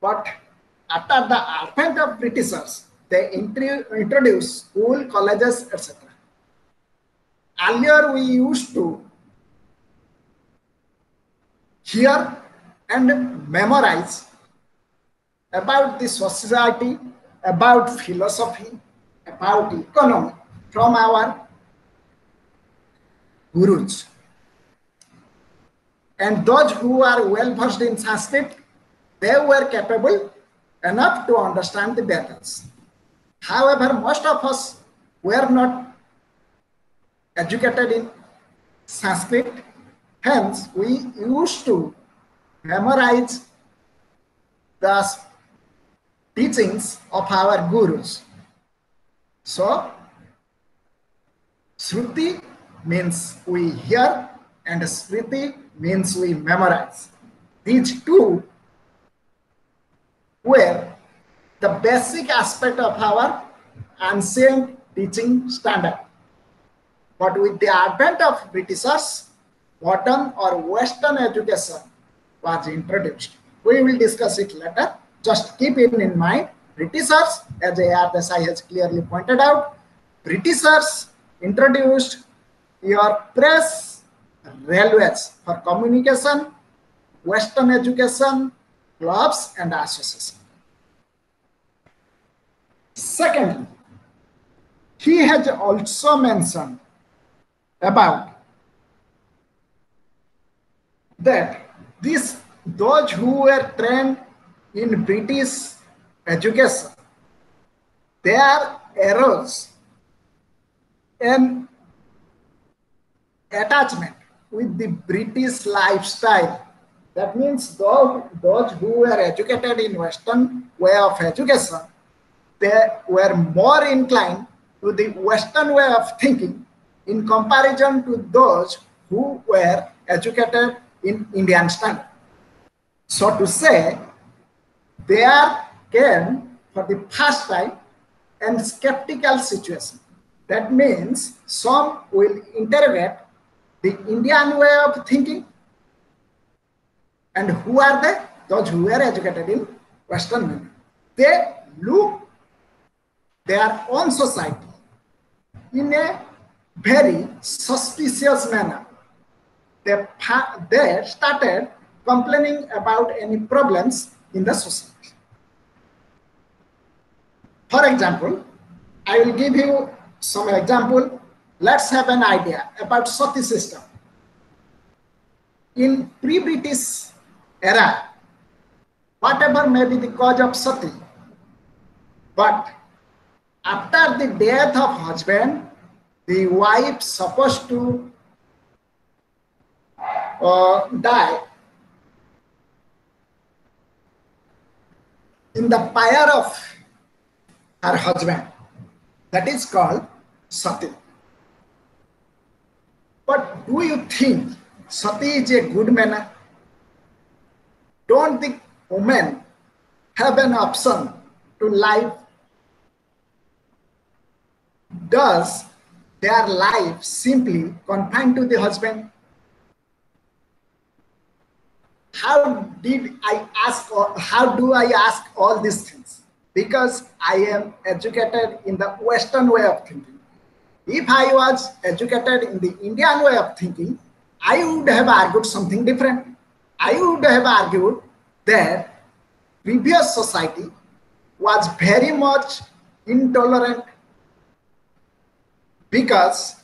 But after the advent of Britishers, they introduce school, colleges, etc. Earlier, we used to hear and memorize about the society, about philosophy, about economy from our gurus. And those who are well versed in Sanskrit, they were capable enough to understand the Vedas. However, most of us were not educated in Sanskrit. Hence, we used to memorize the teachings of our gurus. So, Shruti means we hear and Smriti means we memorize. These two were the basic aspect of our ancient teaching standard. But with the advent of Britishers, modern or Western education was introduced. We will discuss it later. Just keep it in mind. Britishers, as A.R. Desai has clearly pointed out, Britishers introduced your press, railways for communication, Western education, clubs and associations. Secondly, he has also mentioned about that these those who were trained in British education, their errors and attachment with the British lifestyle. That means those, those who were educated in Western way of education, they were more inclined to the Western way of thinking in comparison to those who were educated in Indian standard. So to say, there came for the first time and skeptical situation. That means some will interrogate the Indian way of thinking. And who are they? Those who were educated in Western manner. They look their own society in a very suspicious manner. They, they started complaining about any problems in the society. For example, I will give you some example let's have an idea about sati system. In pre-British era, whatever may be the cause of sati, but after the death of husband, the wife supposed to uh, die in the pyre of her husband. That is called sati. But do you think Sati is a good manner? Don't the women have an option to live? Does their life simply confined to the husband? How did I ask, or how do I ask all these things? Because I am educated in the Western way of thinking. If I was educated in the Indian way of thinking, I would have argued something different. I would have argued that previous society was very much intolerant because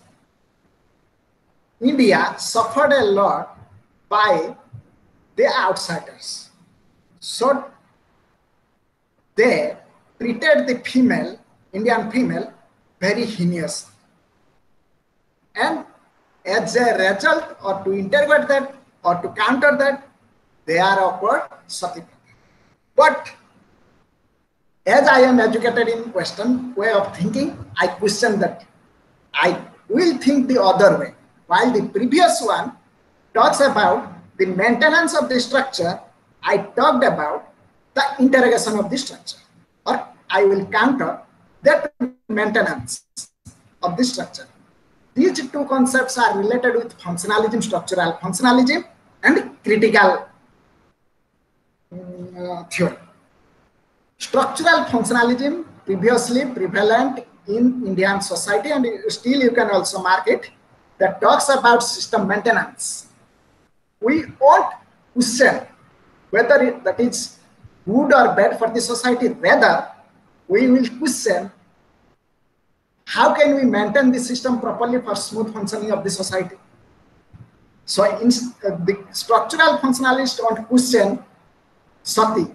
India suffered a lot by the outsiders. So they treated the female, Indian female, very heinous. And as a result, or to integrate that, or to counter that, they are offered sati. But as I am educated in Western way of thinking, I question that. I will think the other way. While the previous one talks about the maintenance of the structure, I talked about the interrogation of the structure. Or I will counter that maintenance of the structure. These two concepts are related with functionalism, structural functionalism, and critical uh, theory. Structural functionalism previously prevalent in Indian society and still you can also mark it that talks about system maintenance. We won't question whether it, that is good or bad for the society. Rather, we will question how can we maintain the system properly for smooth functioning of the society. So in, uh, the structural functionalists don't question sati,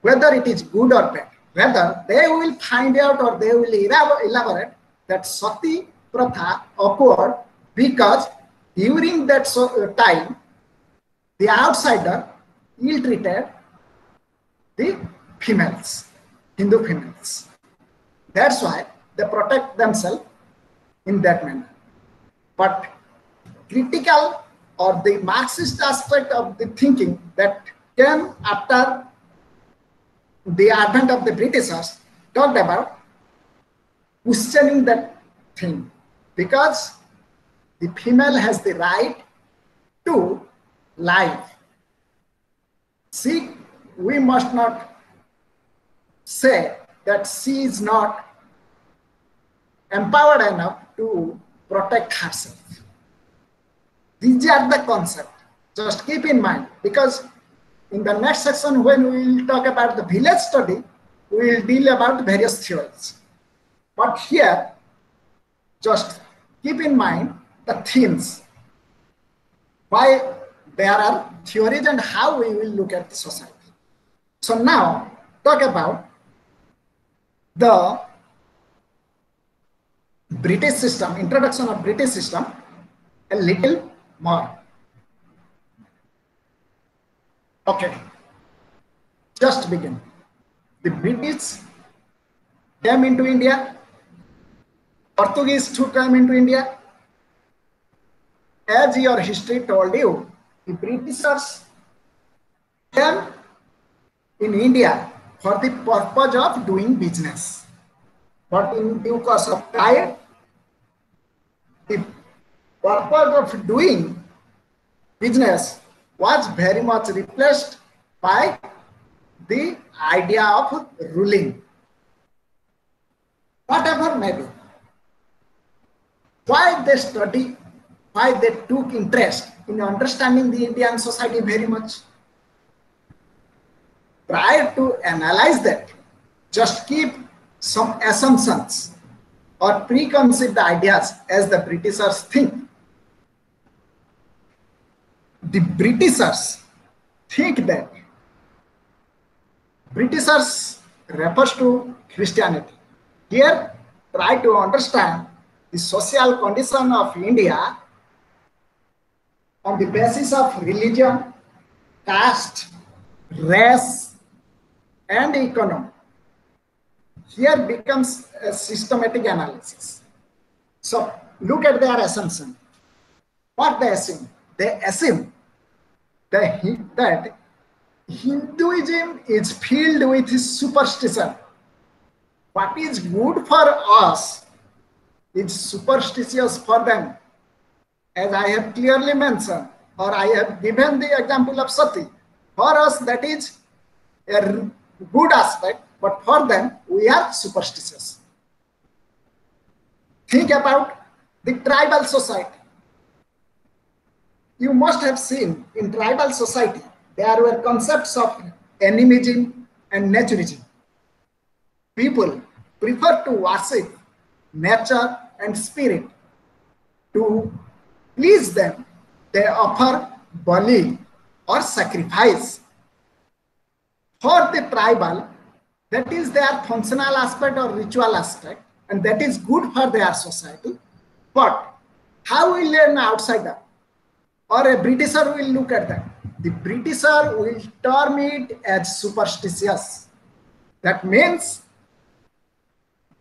whether it is good or bad. Rather, they will find out or they will elaborate that sati pratha occurred because during that so, uh, time, the outsider ill-treated the females, Hindu females. That's why they protect themselves in that manner. But critical or the Marxist aspect of the thinking that came after the advent of the Britishers talked about questioning that thing because the female has the right to life. See, we must not say that she is not empowered enough to protect herself. These are the concept. Just keep in mind because in the next section, when we will talk about the village study, we will deal about various theories. But here, just keep in mind the themes. Why there are theories and how we will look at the society. So now, talk about the British system, introduction of British system, a little more. Okay, just begin. The British came into India, Portuguese too came into India. As your history told you, the Britishers came in India for the purpose of doing business. But in due course of time, the purpose of doing business was very much replaced by the idea of ruling. Whatever may be. Why they study, why they took interest in understanding the Indian society very much. Try to analyze that. Just keep some assumptions or preconceived ideas as the Britishers think the Britishers think that Britishers refers to Christianity. Here, try to understand the social condition of India on the basis of religion, caste, race, and economy. Here becomes a systematic analysis. So look at their assumption. What they assume? They assume that, Hinduism is filled with superstition. What is good for us is superstitious for them. As I have clearly mentioned, or I have given the example of sati. For us, that is a good aspect, but for them, we are superstitious. Think about the tribal society you must have seen in tribal society, there were concepts of animism and naturism. People prefer to worship nature and spirit. To please them, they offer bali or sacrifice. For the tribal, that is their functional aspect or ritual aspect, and that is good for their society. But how will an outsider or a Britisher will look at that. The Britisher will term it as superstitious. That means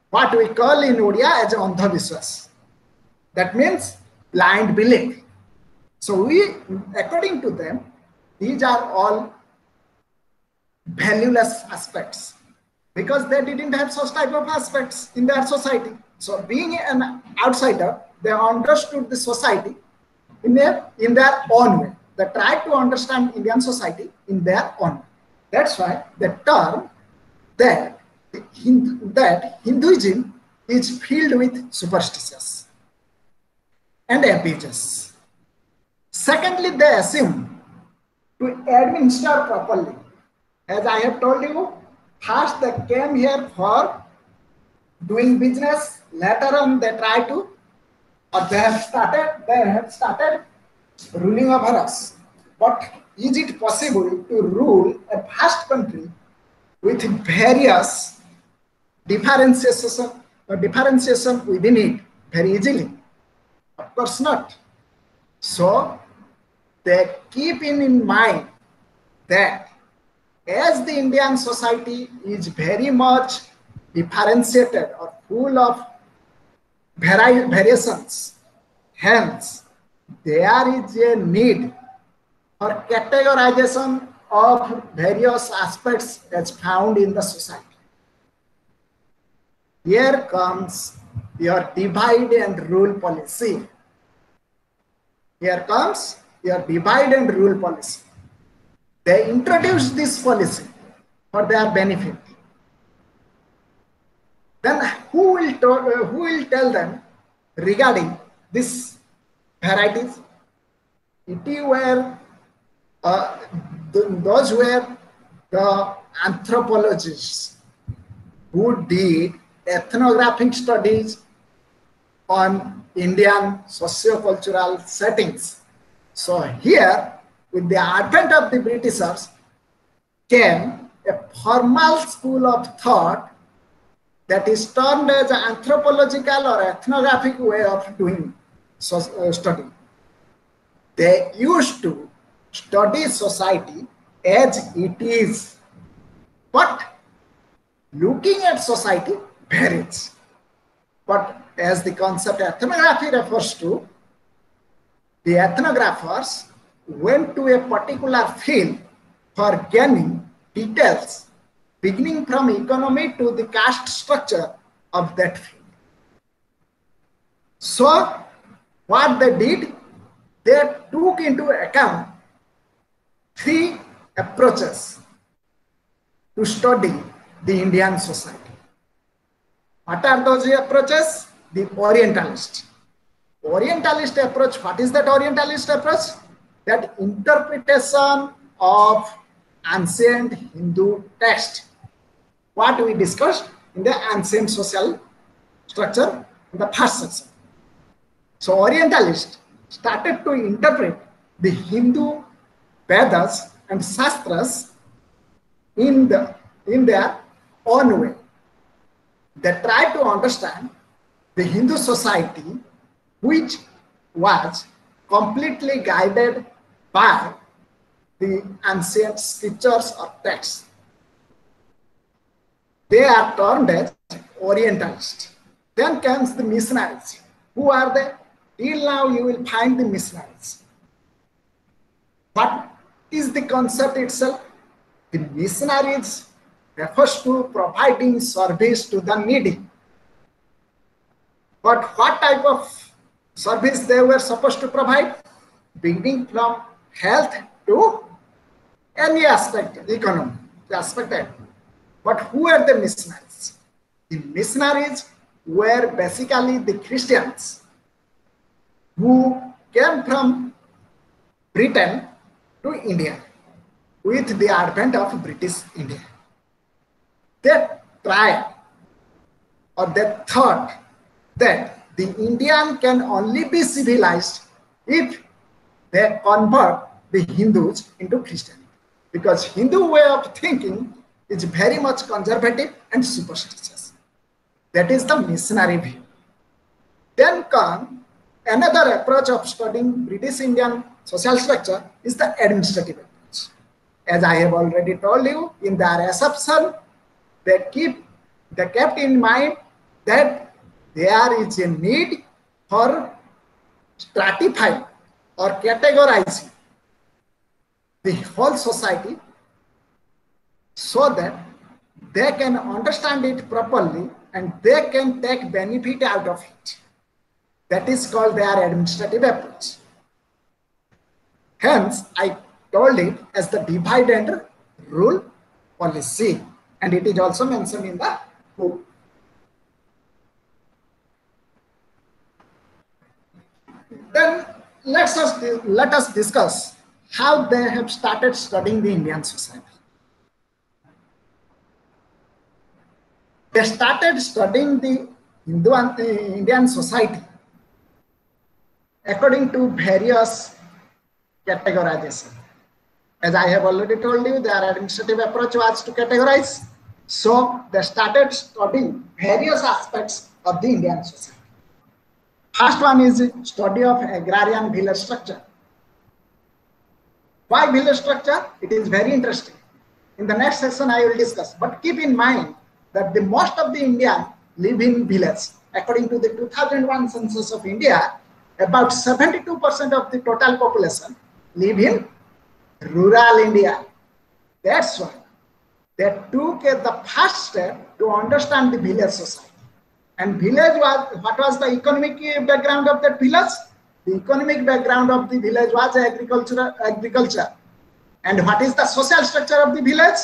what we call in Odia as Andhavishwas. That means blind belief. So we, according to them, these are all valueless aspects because they didn't have such type of aspects in their society. So being an outsider, they understood the society in their, in their own way. They tried to understand Indian society in their own way. That's why the term that, that Hinduism is filled with superstitions and abuses. Secondly, they assume to administer properly. As I have told you, first they came here for doing business, later on they try to, or they have started, they have started ruling over us. But is it possible to rule a vast country with various differentiation, or uh, differentiation within it very easily? Of course not. So they keep in, in mind that as the Indian society is very much differentiated or full of vari variations, hence there is a need for categorization of various aspects as found in the society. Here comes your divide and rule policy. Here comes your divide and rule policy. They introduced this policy for their benefit. Then who will, uh, who will tell them regarding this varieties? It were uh, those were the anthropologists who did ethnographic studies on Indian socio-cultural settings. So here, with the advent of the Britishers, came a formal school of thought that is termed as an anthropological or ethnographic way of doing uh, study. They used to study society as it is, but looking at society varies. But as the concept ethnography refers to, the ethnographers went to a particular field for gaining details beginning from economy to the caste structure of that field. So what they did, they took into account three approaches to study the Indian society. What are those approaches? The Orientalist. Orientalist approach, what is that Orientalist approach? That interpretation of ancient Hindu text. What we discussed in the ancient social structure in the first section. So Orientalist started to interpret the Hindu Vedas and Shastras in, the, in their own way. They tried to understand the Hindu society which was completely guided by the ancient scriptures or texts. They are termed as Orientalists. Then comes the missionaries. Who are they? Till now you will find the missionaries. What is the concept itself? The missionaries refers to providing service to the needy. But what type of service they were supposed to provide? Beginning from health to any aspect, economy, the aspect that. But who are the missionaries? The missionaries were basically the Christians who came from Britain to India with the advent of British India. They tried or they thought that the Indian can only be civilized if they convert the Hindus into Christianity. Because Hindu way of thinking is very much conservative and superstitious. That is the missionary view. Then come another approach of studying British Indian social structure is the administrative approach. As I have already told you, in their assumption, they keep they kept in mind that there is a need for stratifying or categorizing the whole society so that they can understand it properly and they can take benefit out of it. That is called their administrative approach. Hence, I told it as the divide and rule policy, and it is also mentioned in the book. Then let's us, let us discuss how they have started studying the Indian society. They started studying the Hindu the eh, Indian society according to various categorization. As I have already told you, their administrative approach was to categorize. So they started studying various aspects of the Indian society. First one is study of agrarian village structure. Why village structure? It is very interesting. In the next session, I will discuss. But keep in mind that the most of the Indian live in village. According to the 2001 census of India, about 72% of the total population live in rural India. That's why they took the first step to understand the village society. And village was, what was the economic background of that village? The economic background of the village was agriculture. agriculture. And what is the social structure of the village?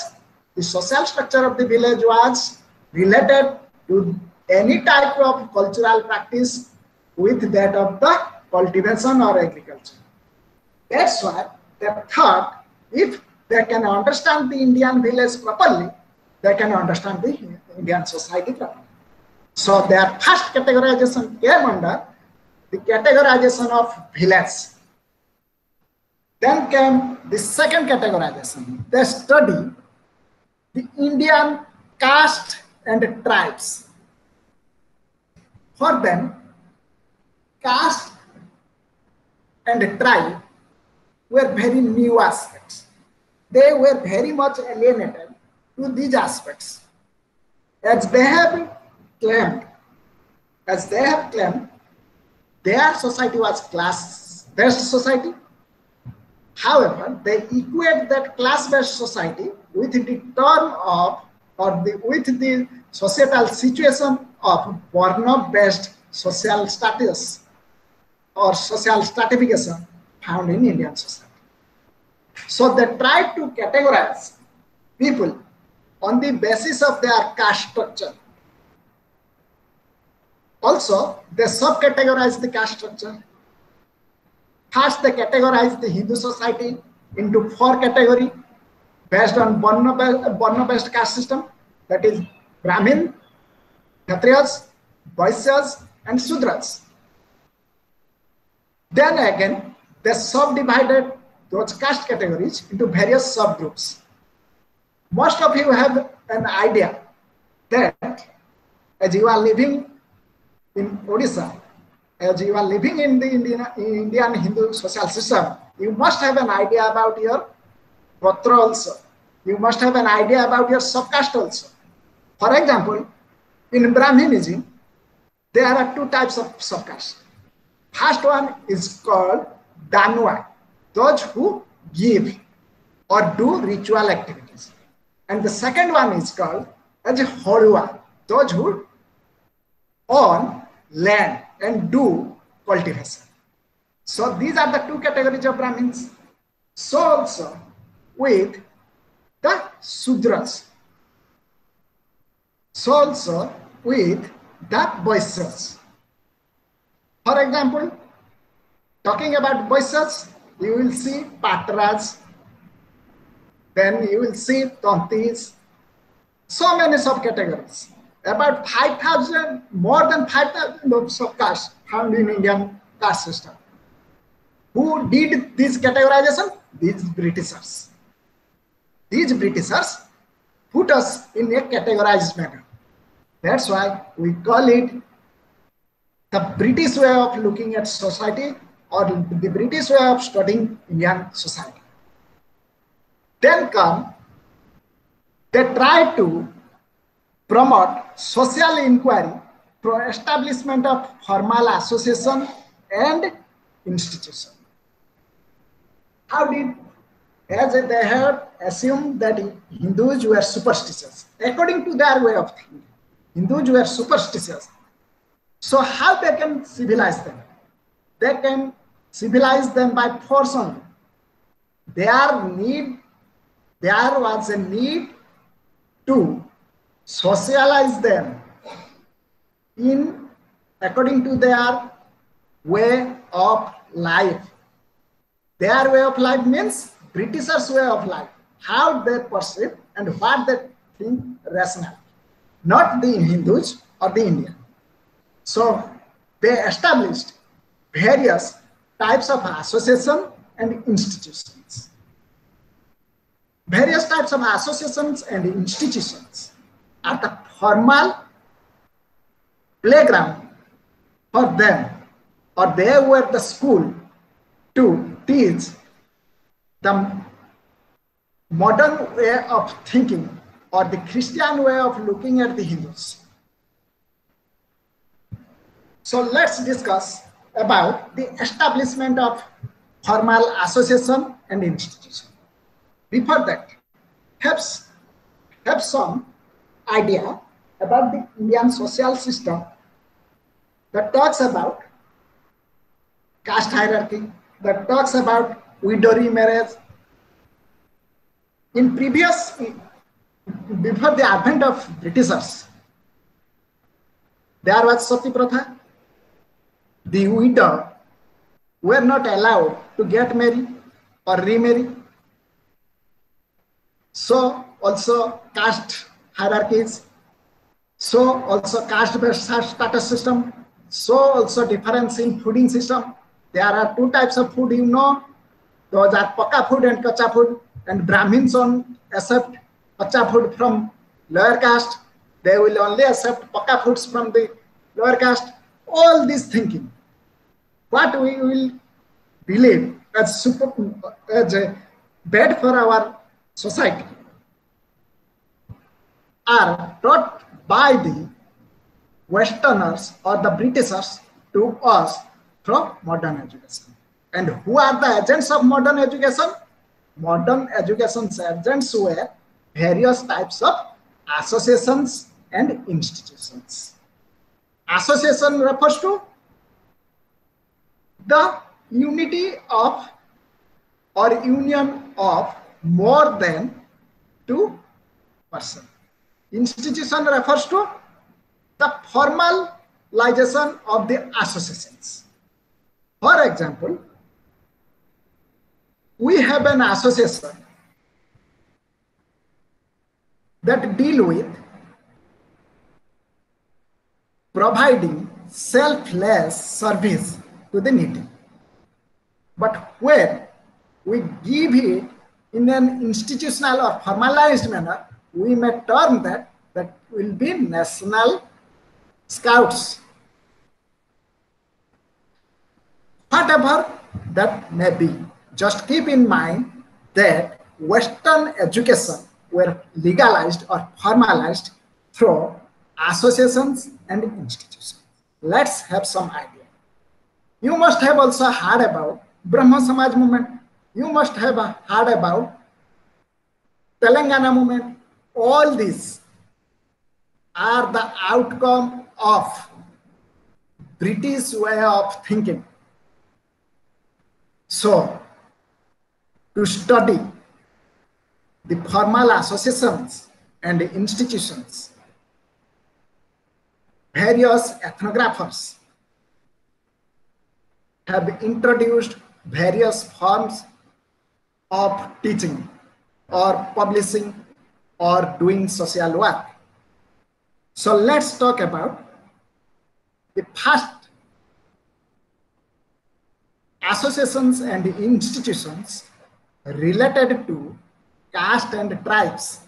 The social structure of the village was related to any type of cultural practice with that of the cultivation or agriculture. That's why they thought if they can understand the Indian village properly, they can understand the Indian society properly. So their first categorization came under the categorization of village. Then came the second categorization. They study the Indian caste and tribes. For them, caste and tribe were very new aspects. They were very much alienated to these aspects. As they have claimed, as they have claimed, their society was class-based society. However, they equate that class-based society with the term of or the, with the societal situation of Varna-based social status or social stratification found in Indian society. So they try to categorize people on the basis of their caste structure. Also, they subcategorize the caste structure. First, they categorize the Hindu society into four categories based on Varna-based caste system, that is Brahmin, Kshatriyas, Vaishyas, and Sudras. Then again, they subdivided those caste categories into various subgroups. Most of you have an idea that as you are living in Odisha, as you are living in the Indian, Indian Hindu social system, you must have an idea about your Gotra also. You must have an idea about your subcaste also. For example, in Brahminism, there are two types of subcaste. First one is called Danua, those who give or do ritual activities. And the second one is called as Horua, those who own land and do cultivation. So these are the two categories of Brahmins. So also with the Sudras. So also with the Vaishyas. For example, talking about Vaishyas, you will see Patras, then you will see Tantis, so many subcategories. About 5,000, more than 5,000 of subcastes found in Indian caste system. Who did this categorization? These Britishers. These Britishers put us in a categorized manner. That's why we call it the British way of looking at society or the British way of studying Indian society. Then come, they try to promote social inquiry through establishment of formal association and institution. How did, as they have assumed that Hindus were superstitious, according to their way of thinking, Hindus were superstitious. So how they can civilize them? They can civilize them by force only. Their need, there was a need to socialize them in according to their way of life. Their way of life means Britishers' way of life, how they perceive and what they think rational, not the Hindus or the Indian. So they established various types of association and institutions. Various types of associations and institutions are the formal playground for them or they were the school to teach the modern way of thinking or the Christian way of looking at the Hindus. So let's discuss about the establishment of formal association and institution. Before that, have, have some idea about the Indian social system that talks about caste hierarchy, that talks about widow remarriage. In previous, before the advent of Britishers, there was Sati Pratha. The widow were not allowed to get married or remarry. So also caste hierarchies. So also caste-based status system. So also difference in fooding system. There are two types of food you know. Those are pakka food and kacha food. And Brahmins on accept kacha food from lower caste. They will only accept pakka foods from the lower caste. All this thinking. What we will believe as super as a bad for our society are taught by the Westerners or the Britishers to us from modern education. And who are the agents of modern education? Modern education's agents were various types of associations and institutions. Association refers to the unity of or union of more than two persons. Institution refers to the formalization of the associations. For example, we have an association that deal with providing selfless service to the needy. But when we give it in an institutional or formalized manner, we may term that that will be national scouts. Whatever that may be, just keep in mind that Western education were legalized or formalized through associations and institutions. Let's have some idea. You must have also heard about Brahma Samaj movement. You must have heard about Telangana movement. All these are the outcome of British way of thinking. So, to study the formal associations and institutions, various ethnographers have introduced various forms of teaching or publishing or doing social work. So let's talk about the first associations and institutions related to caste and tribes.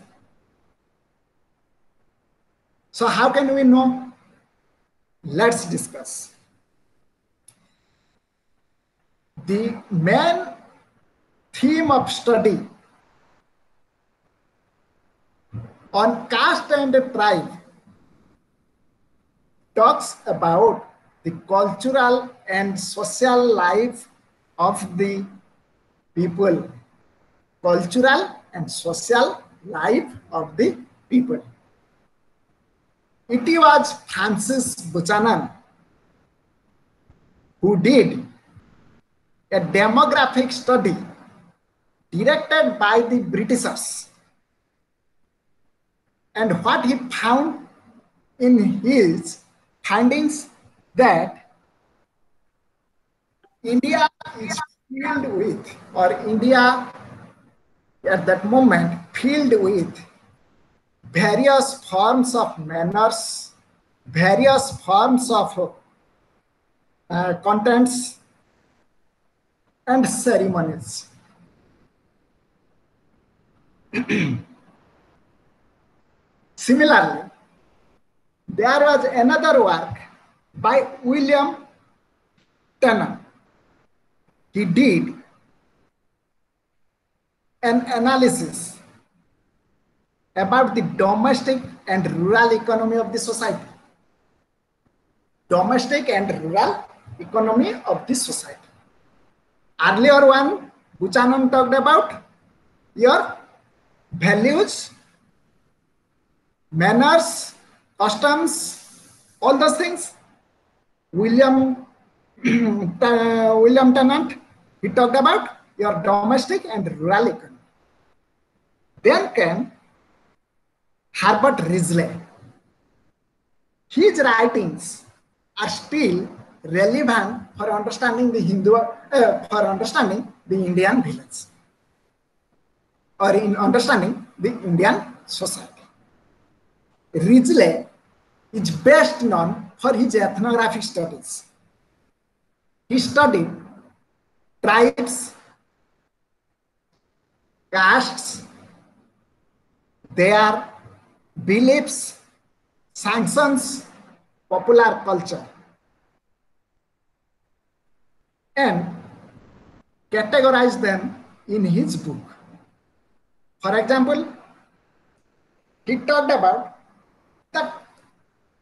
So how can we know? Let's discuss. The main theme of study on caste and tribe talks about the cultural and social life of the people. Cultural and social life of the people. It was Francis Buchanan who did a demographic study directed by the Britishers. And what he found in his findings that India is filled with, or India at that moment filled with various forms of manners, various forms of uh, contents, and ceremonies. Similarly, there was another work by William Tennant. He did an analysis about the domestic and rural economy of the society. Domestic and rural economy of the society. Earlier one, Buchanan talked about your values, manners, customs, all those things. William William Tennant, he talked about your domestic and rural economy. Then came Herbert Risley. His writings are still relevant for understanding the Hindu, uh, for understanding the Indian village or in understanding the Indian society. Risley is best known for his ethnographic studies. He studied tribes, castes, their beliefs, sanctions, popular culture, and categorized them in his book. For example, he talked about the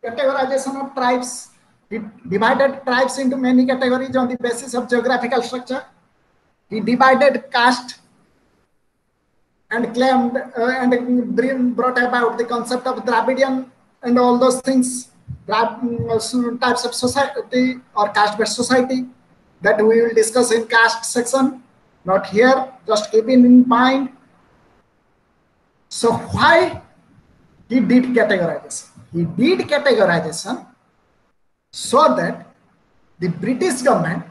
categorization of tribes. He divided tribes into many categories on the basis of geographical structure. He divided caste and claimed uh, and brought about the concept of Dravidian and all those things, mm, types of society or caste-based society that we will discuss in caste section. Not here, just keep in mind. So why he did categorization? He did categorization so that the British government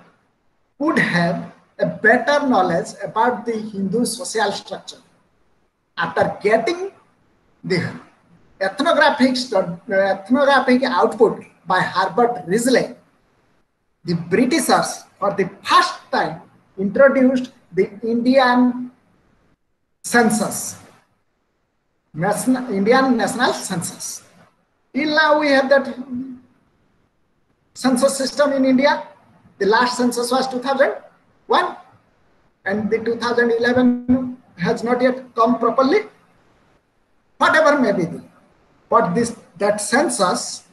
would have a better knowledge about the Hindu social structure after getting the ethnographic, ethnographic output by Herbert Risley, the Britishers for the first time introduced the Indian census, national, Indian national census. Till now we have that census system in India. The last census was 2001 and the 2011 has not yet come properly, whatever may be but this that census,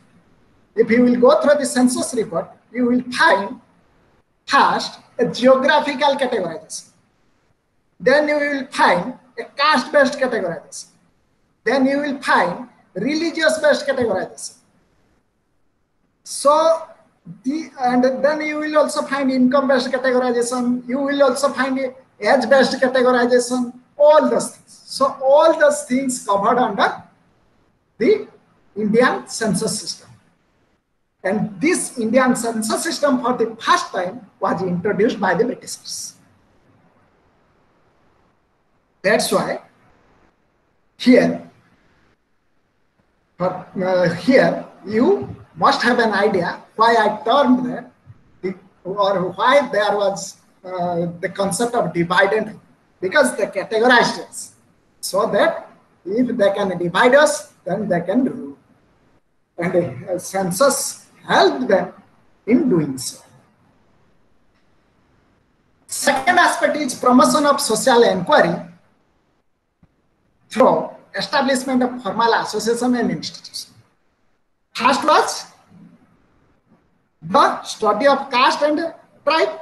if you will go through the census report, you will find first a geographical categorization. Then you will find a caste-based categorization. Then you will find religious-based categorization. So the and then you will also find income-based categorization. You will also find age-based categorization, all those things. So all those things covered under the Indian census system. And this Indian census system for the first time was introduced by the Britishers. That's why here, for, uh, here you must have an idea why I termed that, or why there was uh, the concept of divide and because they categorized us so that if they can divide us, then they can rule. And the census helped them in doing so. Second aspect is promotion of social inquiry through establishment of formal association and institution. First was the study of caste and tribe.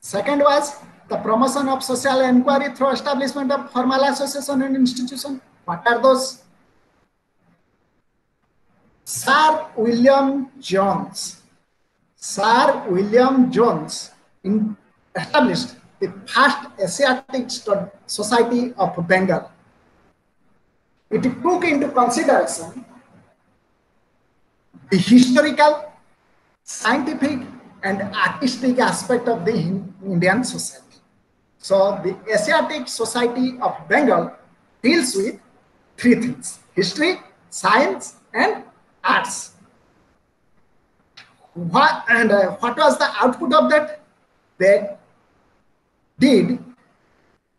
Second was the promotion of social inquiry through establishment of formal association and institution. What are those? Sir William Jones. Sir William Jones established the first Asiatic Society of Bengal. It took into consideration the historical, scientific, and artistic aspect of the Indian society. So the Asiatic Society of Bengal deals with three things, history, science, and arts. What, and uh, what was the output of that? They did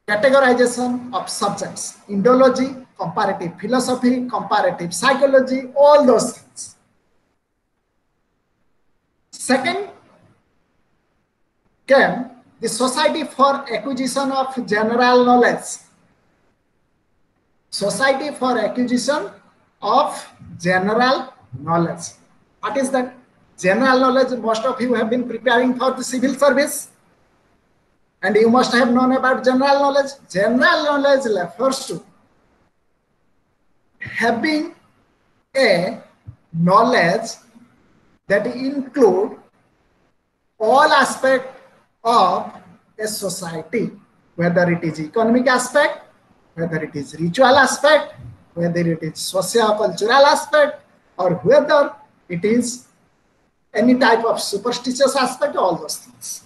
categorization of subjects, Indology, comparative philosophy, comparative psychology, all those things. Second came the Society for Acquisition of General Knowledge. Society for Acquisition of General Knowledge. What is that? General knowledge, most of you have been preparing for the civil service. And you must have known about general knowledge. General knowledge refers to having a knowledge that include all aspect of a society, whether it is economic aspect, whether it is ritual aspect, whether it is socio-cultural aspect, or whether it is any type of superstitious aspect, all those things.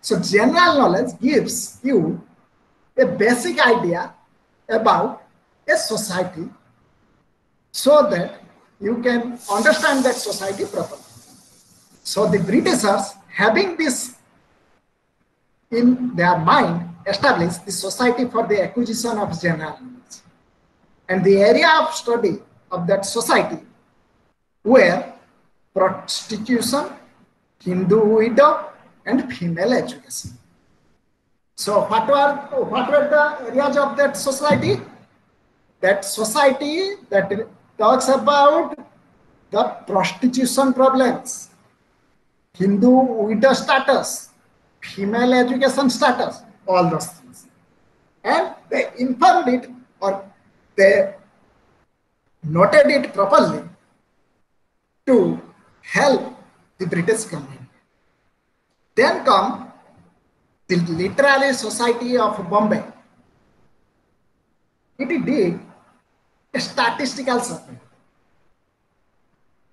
So general knowledge gives you a basic idea about a society so that you can understand that society properly. So the Britishers having this in their mind established the Society for the Acquisition of General Knowledge. And the area of study of that society were prostitution, Hindu widow, and female education. So what were, what were the areas of that society? That society that talks about the prostitution problems, Hindu widow status, female education status, all those things. And they informed it or they noted it properly to help the British community. Then come the Literary Society of Bombay. It did statistical survey.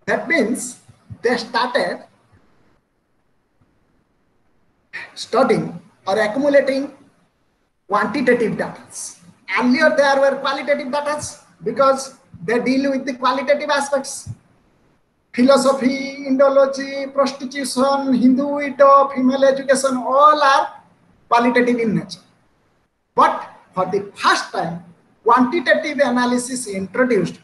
That means they started studying or accumulating quantitative data. Earlier there were qualitative data because they deal with the qualitative aspects. Philosophy, Indology, prostitution, Hindu widow, female education, all are qualitative in nature. But for the first time, quantitative analysis introduced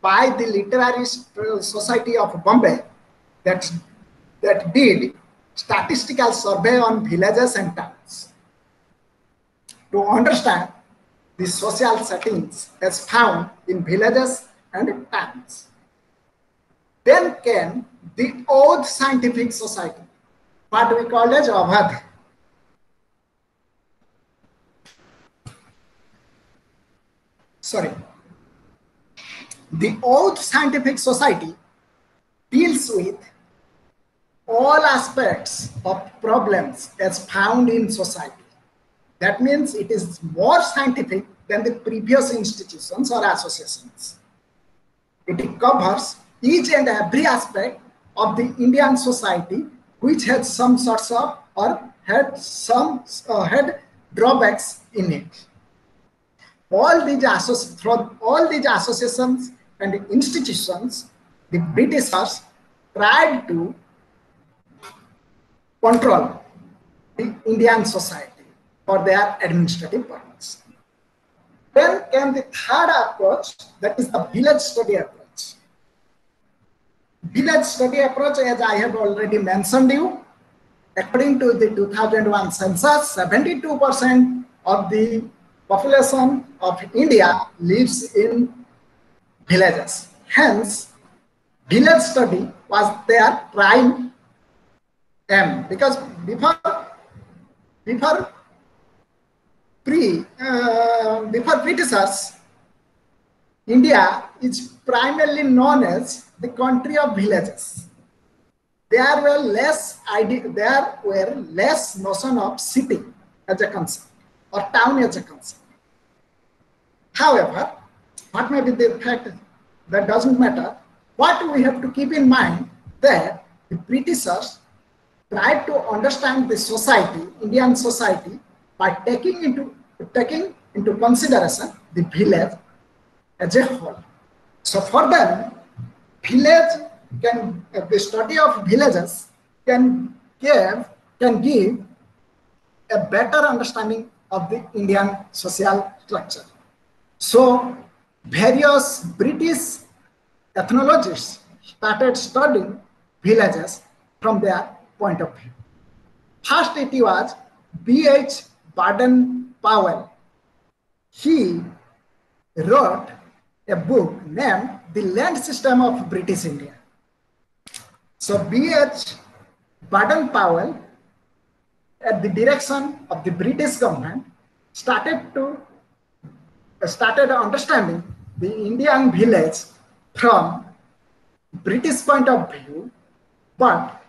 by the Literary Society of Bombay that, that did statistical survey on villages and towns to understand the social settings as found in villages and towns. Then came the old scientific society, what we call as Avadh. Sorry. The old scientific society deals with all aspects of problems as found in society. That means it is more scientific than the previous institutions or associations. It covers each and every aspect of the Indian society which had some sorts of or had some uh, had drawbacks in it. All these from all these associations and institutions, the Britishers tried to control the Indian society for their administrative purpose. Then came the third approach, that is the village study approach. Village study approach, as I have already mentioned you, according to the 2001 census, 72% of the population of India lives in villages. Hence, village study was their prime M because before before pre uh, before Britishers, India is primarily known as the country of villages. There were less idea, there were less notion of city as a concept or town as a concept. However, what may be the fact that doesn't matter. What we have to keep in mind that the Britishers tried to understand the society, Indian society, by taking into taking into consideration the village as a whole. So for them, village can uh, the study of villages can give can give a better understanding of the Indian social structure. So various British ethnologists started studying villages from their point of view. First, it was B.H. Baden Powell. He wrote a book named The Land System of British India. So B.H. Baden Powell, at the direction of the British government, started to uh, started understanding the Indian village from British point of view, but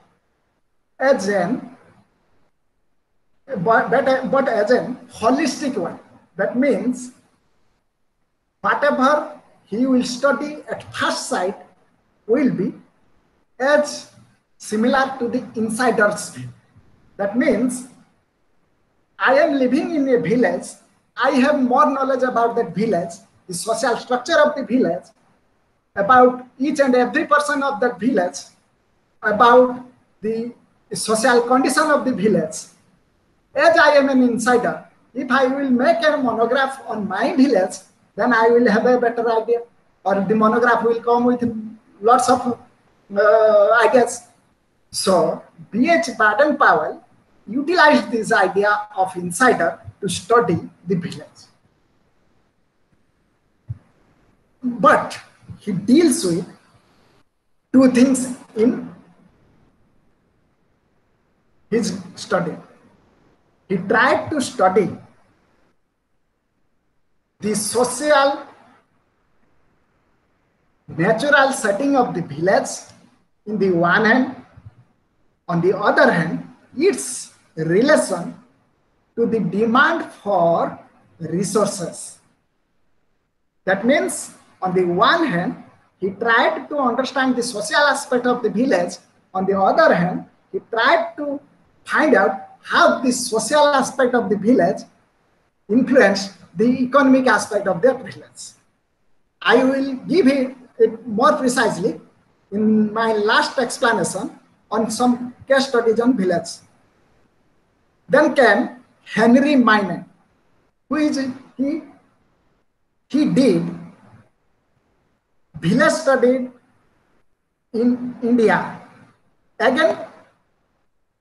as an but, but, but as an holistic one. That means whatever he will study at first sight will be as similar to the insider's view. That means I am living in a village. I have more knowledge about that village, the social structure of the village, about each and every person of that village, about the social condition of the village. As I am an insider, if I will make a monograph on my village, then I will have a better idea, or the monograph will come with lots of uh, ideas. So, B.H. Baden Powell utilized this idea of insider to study the village. But he deals with two things in his study. He tried to study the social natural setting of the village in the one hand, on the other hand, its relation to the demand for resources. That means, on the one hand, he tried to understand the social aspect of the village. On the other hand, he tried to find out how the social aspect of the village influenced the economic aspect of that village. I will give it, it more precisely in my last explanation on some case studies on village. Then came Henry Minot, who is he? He did village study in India. Again,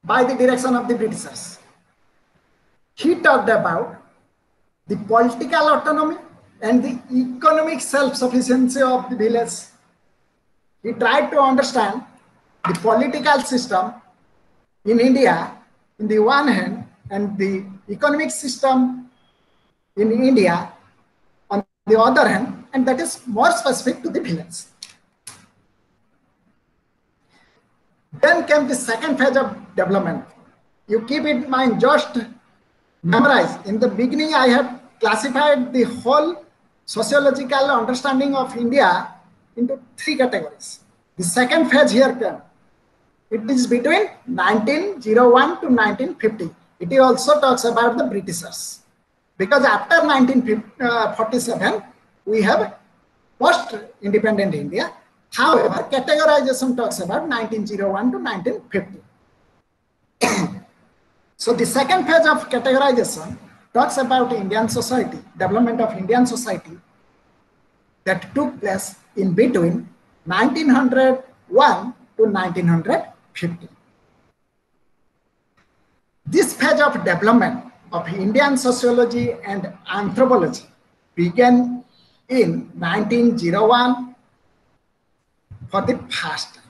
by the direction of the Britishers. He talked about the political autonomy and the economic self-sufficiency of the village. He tried to understand the political system in India in the one hand and the economic system in India on the other hand, and that is more specific to the village. Then came the second phase of development. You keep it in mind, just memorize. In the beginning, I have classified the whole sociological understanding of India into three categories. The second phase here came. It is between 1901 to 1950. It also talks about the Britishers. Because after 1947, uh, we have post-independent India However, categorization talks about 1901 to 1950. so the second phase of categorization talks about Indian society, development of Indian society that took place in between 1901 to 1950. This phase of development of Indian sociology and anthropology began in 1901 for the past.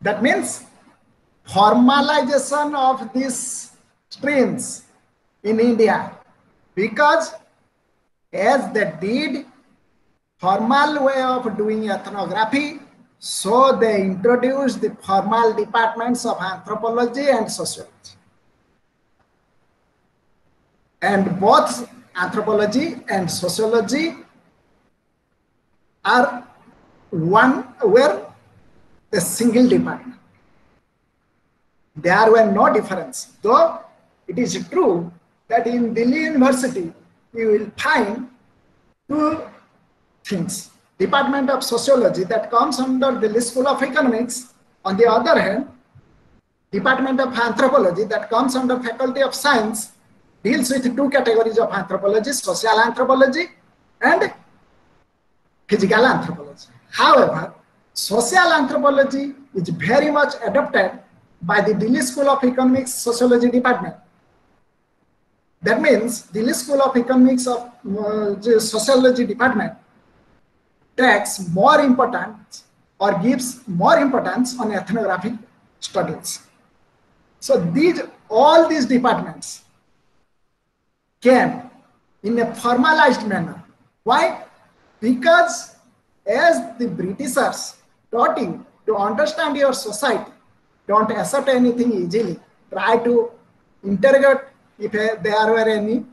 That means formalization of these streams in India because as they did formal way of doing ethnography, so they introduced the formal departments of anthropology and sociology. And both anthropology and sociology are one were a single department. There were no difference, though it is true that in Delhi University you will find two things. Department of Sociology that comes under the list School of Economics. On the other hand, Department of Anthropology that comes under Faculty of Science deals with two categories of anthropology, social anthropology and physical anthropology. However, social anthropology is very much adopted by the Delhi School of Economics Sociology Department. That means Delhi School of Economics of uh, Sociology Department takes more importance or gives more importance on ethnographic studies. So these all these departments came in a formalized manner. Why? Because as the Britishers taught you to understand your society, don't accept anything easily. Try to interrogate if there were any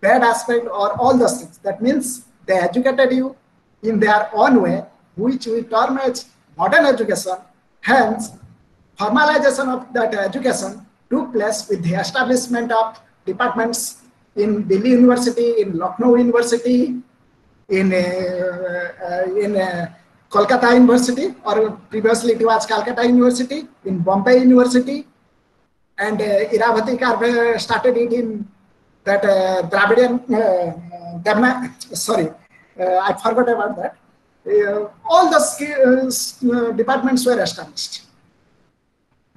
bad aspect or all those things. That means they educated you in their own way, which we term as modern education. Hence, formalization of that education took place with the establishment of departments in Delhi University, in Lucknow University, in uh, uh, in uh, Kolkata University, or previously it was Calcutta University, in Bombay University, and uh, Iravathi Karve started it in that uh, Dravidian, sorry, I forgot about that. Uh, all the uh, departments were established.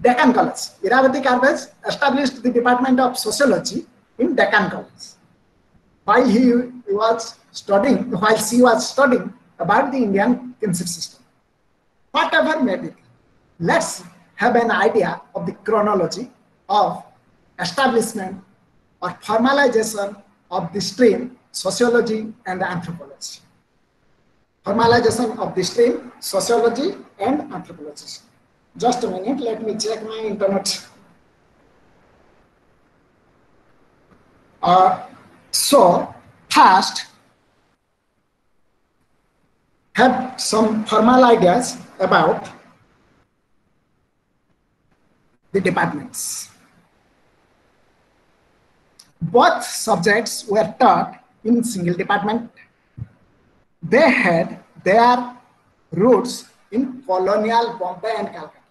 Deccan College, Iravati Karve established the Department of Sociology in Deccan College. While he was studying, while she was studying about the Indian kinship system. Whatever may be, let's have an idea of the chronology of establishment or formalization of the stream sociology and anthropology. Formalization of the stream sociology and anthropology. Just a minute, let me check my internet. Uh, so, first, have some formal ideas about the departments. Both subjects were taught in single department. They had their roots in colonial Bombay and Calcutta.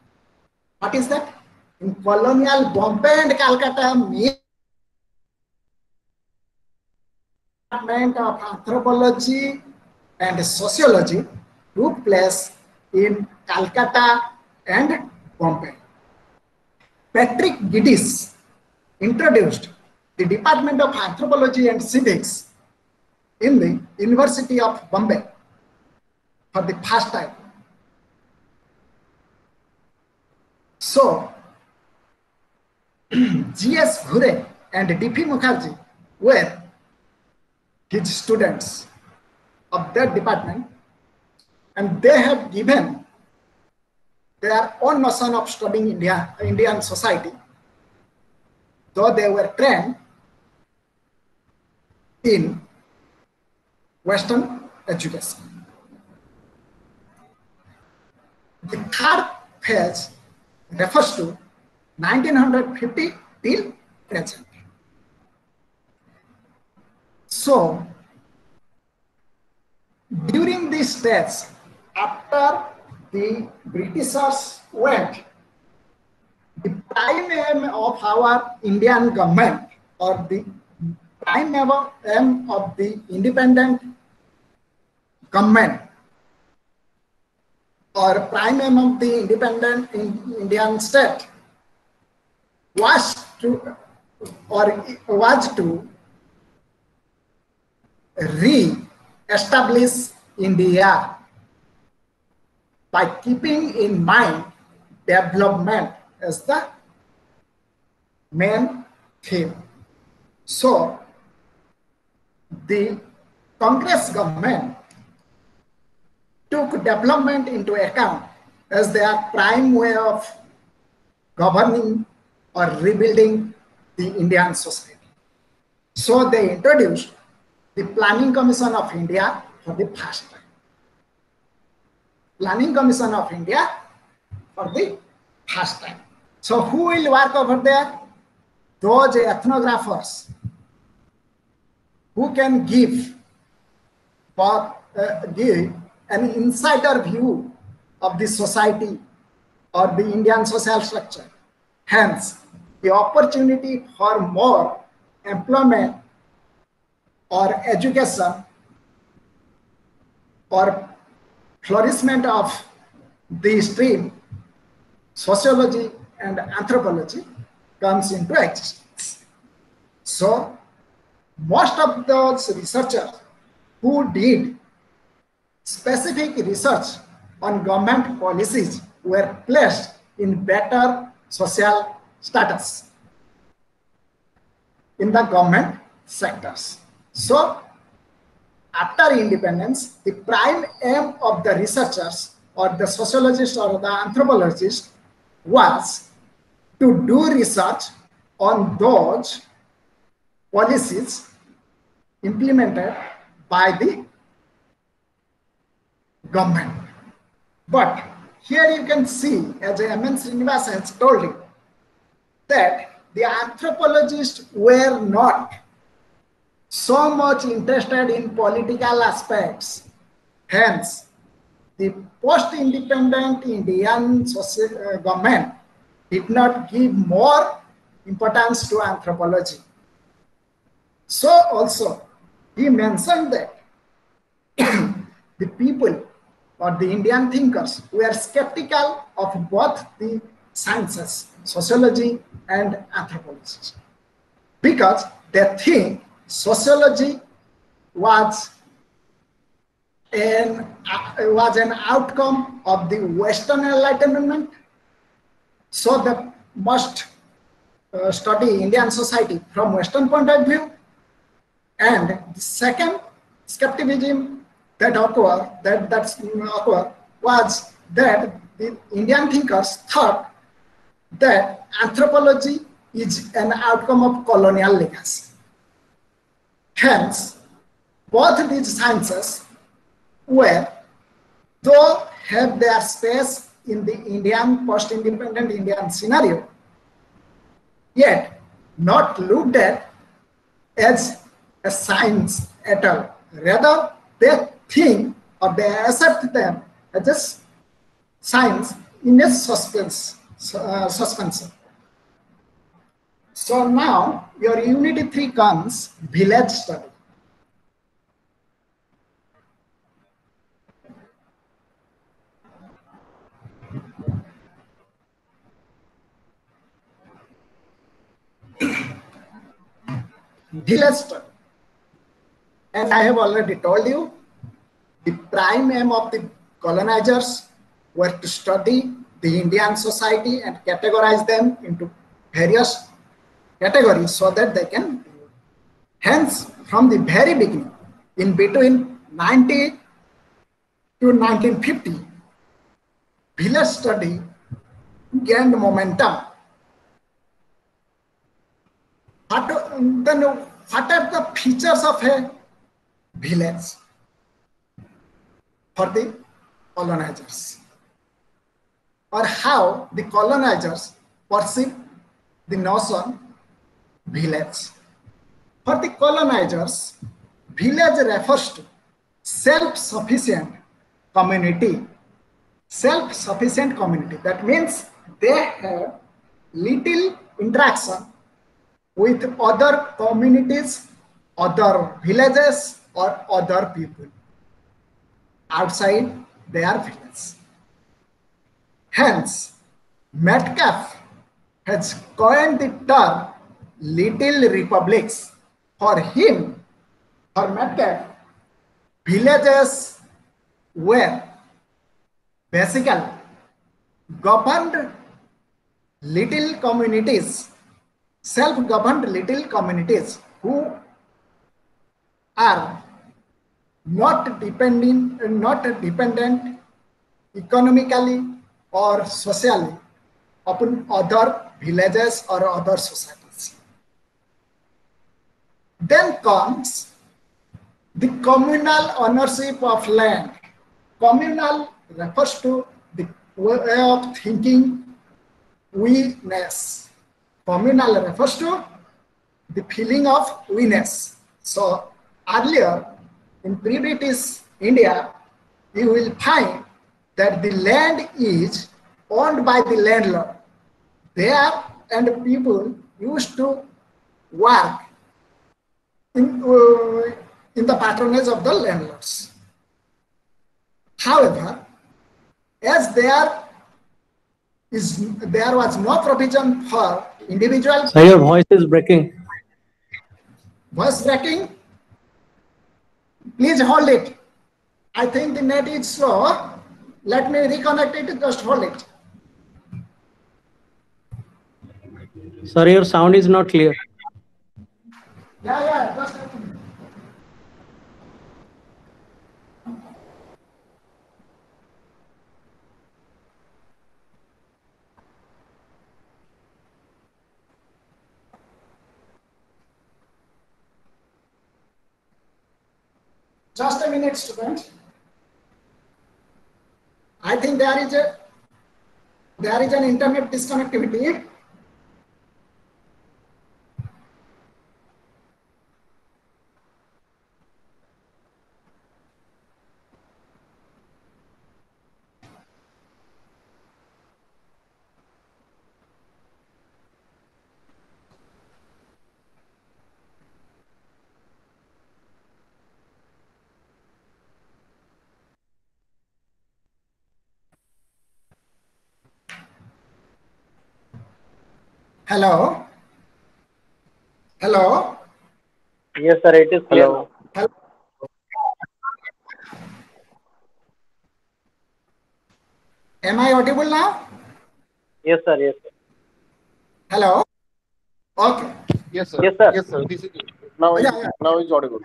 What is that? In colonial Bombay and Calcutta, department of anthropology and sociology took place in Calcutta and Bombay. Patrick Geddes introduced the Department of Anthropology and Civics in the University of Bombay for the first time. So, G.S. Ghurye and D.P. Mukherjee were his students of that department and they have given their own notion of studying India, Indian society, though they were trained in Western education. The third phase refers to 1950 till present. So, during these days, after the Britishers went, the prime aim of our Indian government or the prime aim of the independent government or prime aim of the independent Indian state was to or was to re-establish India by keeping in mind development as the main theme. So, the Congress government took development into account as their prime way of governing or rebuilding the Indian society. So they introduced the Planning Commission of India for the first time. Planning Commission of India for the first time. So who will work over there? Those ethnographers who can give for uh, give an insider view of the society or the Indian social structure. Hence, the opportunity for more employment or education or flourishment of the stream, sociology and anthropology comes into existence. So, most of those researchers who did specific research on government policies were placed in better social status in the government sectors. So, after independence, the prime aim of the researchers or the sociologists or the anthropologists was to do research on those policies implemented by the government. But here you can see, as M.N. Srinivas has told you, that the anthropologists were not so much interested in political aspects. Hence, the post-independent Indian social, uh, government did not give more importance to anthropology. So also, he mentioned that the people or the Indian thinkers were skeptical of both the sciences, sociology and anthropology, because they think sociology was an, uh, was an outcome of the Western Enlightenment. So they must uh, study Indian society from Western point of view. And the second skepticism that occurred, that that's occurred was that the Indian thinkers thought that anthropology is an outcome of colonial legacy. Hence, both these sciences were, though have their space in the Indian post-independent Indian scenario, yet not looked at as a science at all. Rather, they think or they accept them as a science in a suspense, uh, suspension. So now your unity 3 comes village study. village study. As I have already told you, the prime aim of the colonizers were to study the Indian society and categorize them into various categories so that they can hence from the very beginning in between 90 to 1950 village study gained momentum. What, then what are the features of a village for the colonizers or how the colonizers perceive the notion village. For the colonizers, village refers to self-sufficient community. Self-sufficient community. That means they have little interaction with other communities, other villages, or other people outside their village. Hence, Metcalfe has coined the term little republics. For him, for Metcalfe, villages were basically governed little communities, self-governed little communities who are not dependent, not dependent economically or socially upon other villages or other societies. Then comes the communal ownership of land. Communal refers to the way of thinking we-ness. Communal refers to the feeling of we-ness. So earlier in pre-British India, you will find that the land is owned by the landlord. There and people used to work in, uh, in the patronage of the landlords. However, as there is there was no provision for individual. So your voice is breaking. Voice breaking. Please hold it. I think the net is slow. Let me reconnect it. Just hold it. Sorry, your sound is not clear. Yeah, yeah. Just a minute. Student. I think there is a there is an internet disconnectivity. Hello. Hello. Yes, sir, it is clear. now. Hello. Am I audible now? Yes, sir, yes. Sir. Hello. Okay. Yes, sir. Yes, sir. Yes, sir. This is now. Yeah, is yeah. Now is audible.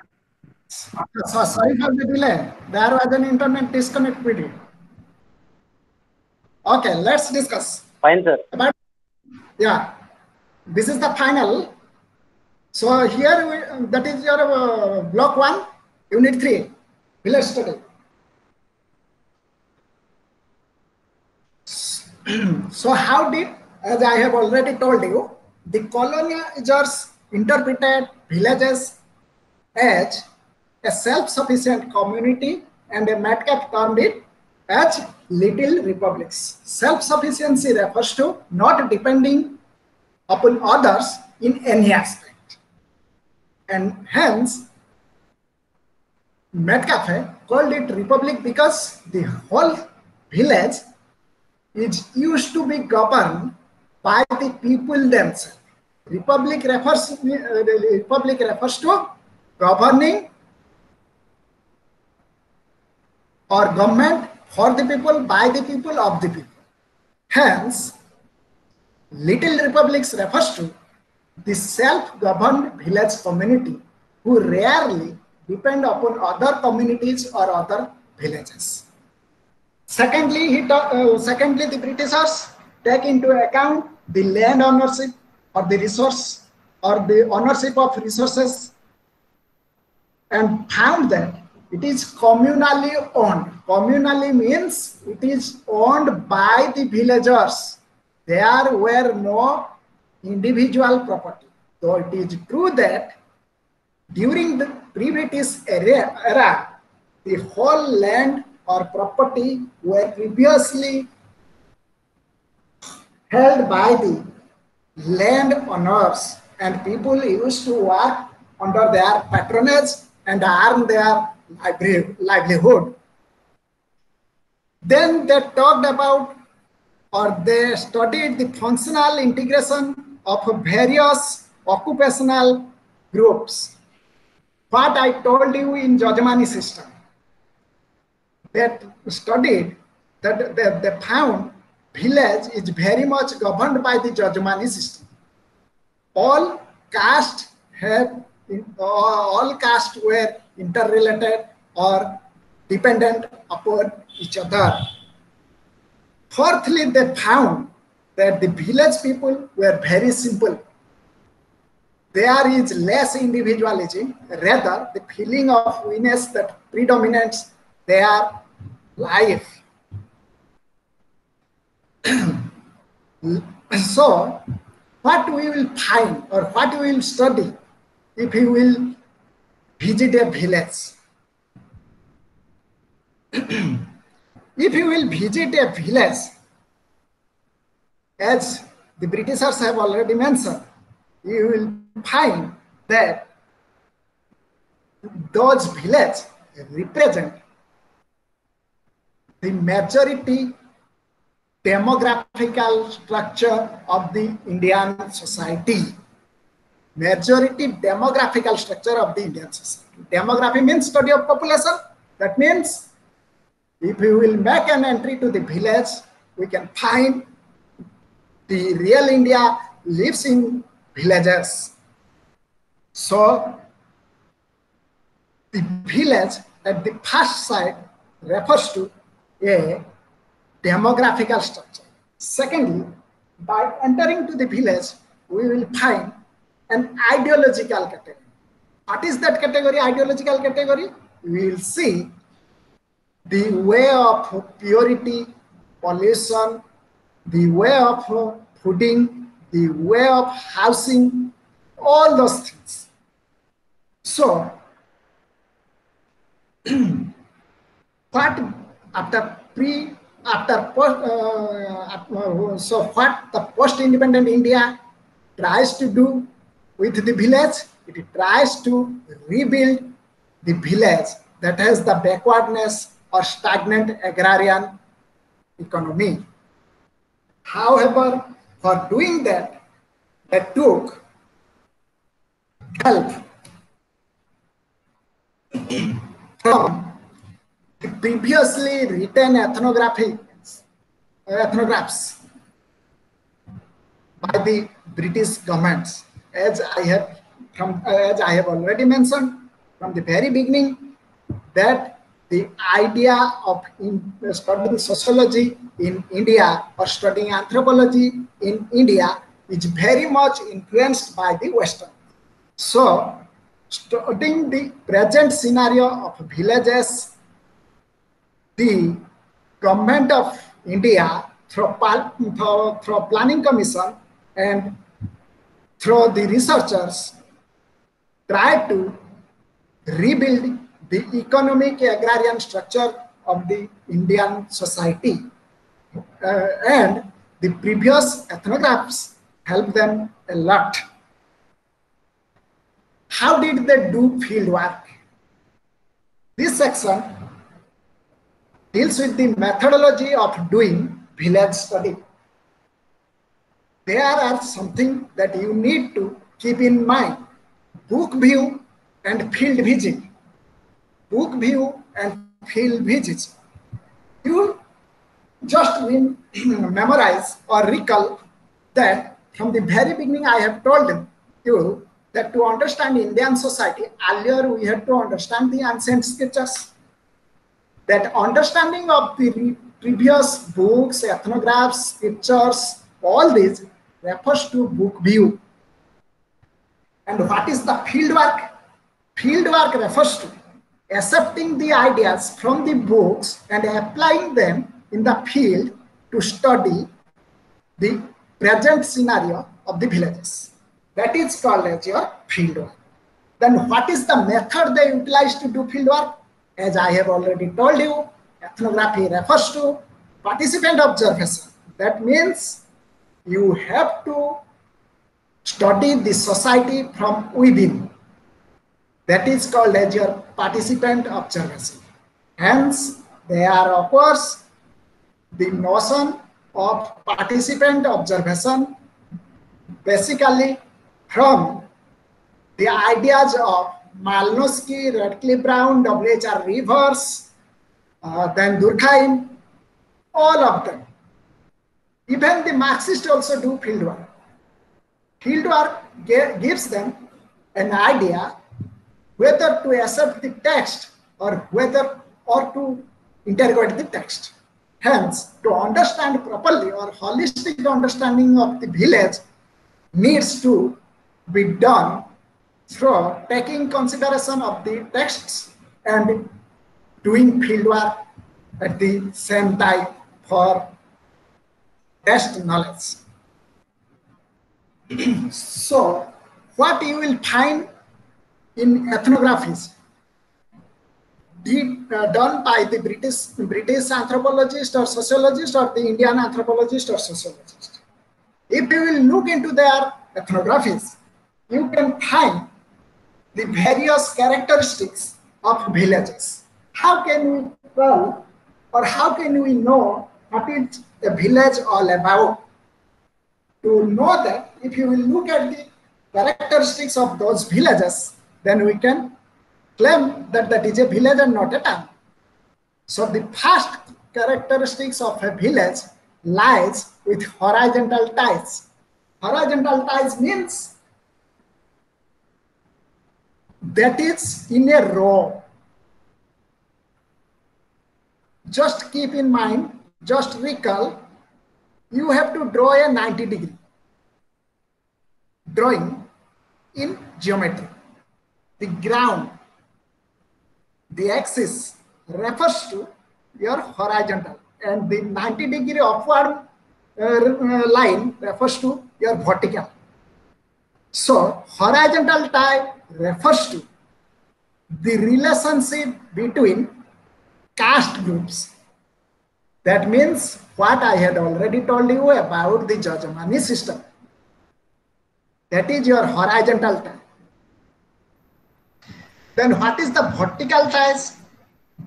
So sorry for the delay. There was an internet disconnectivity. Okay, let's discuss Fine, sir. about yeah. This is the final. So here we, that is your uh, block one, unit three, village study. so how did, as I have already told you, the colonizers interpreted villages as a self-sufficient community and a Metcalfe termed it as little republics. Self-sufficiency refers to not depending upon others in any aspect. And hence, Metcalfe called it republic because the whole village is used to be governed by the people themselves. Republic refers, uh, republic refers to governing or government for the people, by the people, of the people. Hence, little republics refers to the self-governed village community who rarely depend upon other communities or other villages. Secondly, he uh, secondly, the Britishers take into account the land ownership or the resource or the ownership of resources and found that it is communally owned. Communally means it is owned by the villagers. There were no individual property. So it is true that during the pre-British era, the whole land or property were previously held by the land owners and people used to work under their patronage and earn their livelihood. Then they talked about or they studied the functional integration of various occupational groups. What I told you in Jajamani system, that studied that they, they found village is very much governed by the Jajmani system. All caste have all caste were interrelated or dependent upon each other. Fourthly, they found that the village people were very simple. There is less individualism, rather the feeling of oneness that predominates their life. so, what we will find or what we will study if we will visit a village. if you will visit a village, as the Britishers have already mentioned, you will find that those villages represent the majority demographical structure of the Indian society. Majority demographical structure of the Indian society. Demography means study of population. That means if we will make an entry to the village, we can find the real India lives in villages. So the village at the first sight refers to a demographical structure. Secondly, by entering to the village, we will find an ideological category. What is that category, ideological category? We will see the way of purity, pollution, the way of fooding, the way of housing, all those things. So, what after pre after post, uh, so what the post-independent India tries to do with the village, it tries to rebuild the village that has the backwardness or stagnant agrarian economy. However, for doing that, they took help from the previously written ethnography, ethnographs by the British governments, as I have from as I have already mentioned from the very beginning, that the idea of in, uh, studying sociology in India or studying anthropology in India is very much influenced by the Western. So, studying the present scenario of villages, the government of India through, through, through planning commission and through the researchers try to rebuild the economic agrarian structure of the Indian society. Uh, and the previous ethnographs help them a lot. How did they do field work? This section deals with the methodology of doing village study. There are something that you need to keep in mind. Book view and field visit book view and field visits. You just memorize or recall that from the very beginning I have told you that to understand Indian society, earlier we had to understand the ancient scriptures. That understanding of the previous books, ethnographs, scriptures, all these refers to book view. And what is the field work? Field work refers to accepting the ideas from the books and applying them in the field to study the present scenario of the villages. That is called as your field work. Then what is the method they utilize to do field work? As I have already told you, ethnography refers to participant observation. That means you have to study the society from within that is called as your participant observation. Hence, there occurs the notion of participant observation basically from the ideas of Malinowski, Radcliffe Brown, W.H.R. Rivers, uh, then Durkheim, all of them. Even the Marxists also do field work. Field work gives them an idea whether to accept the text or whether or to interrogate the text. Hence, to understand properly or holistic understanding of the village needs to be done through taking consideration of the texts and doing fieldwork at the same time for test knowledge. so, what you will find in ethnographies uh, done by the British, British anthropologist or sociologist or the Indian anthropologist or sociologist. If you will look into their ethnographies, you can find the various characteristics of villages. How can we tell or how can we know what is a village all about? To know that, if you will look at the characteristics of those villages, then we can claim that that is a village and not a town. So the first characteristics of a village lies with horizontal ties. Horizontal ties means that is in a row. Just keep in mind, just recall, you have to draw a 90 degree drawing in geometry. The ground, the axis refers to your horizontal and the 90 degree upward uh, line refers to your vertical. So horizontal tie refers to the relationship between caste groups. That means what I had already told you about the Jajamani system. That is your horizontal tie. Then what is the vertical ties?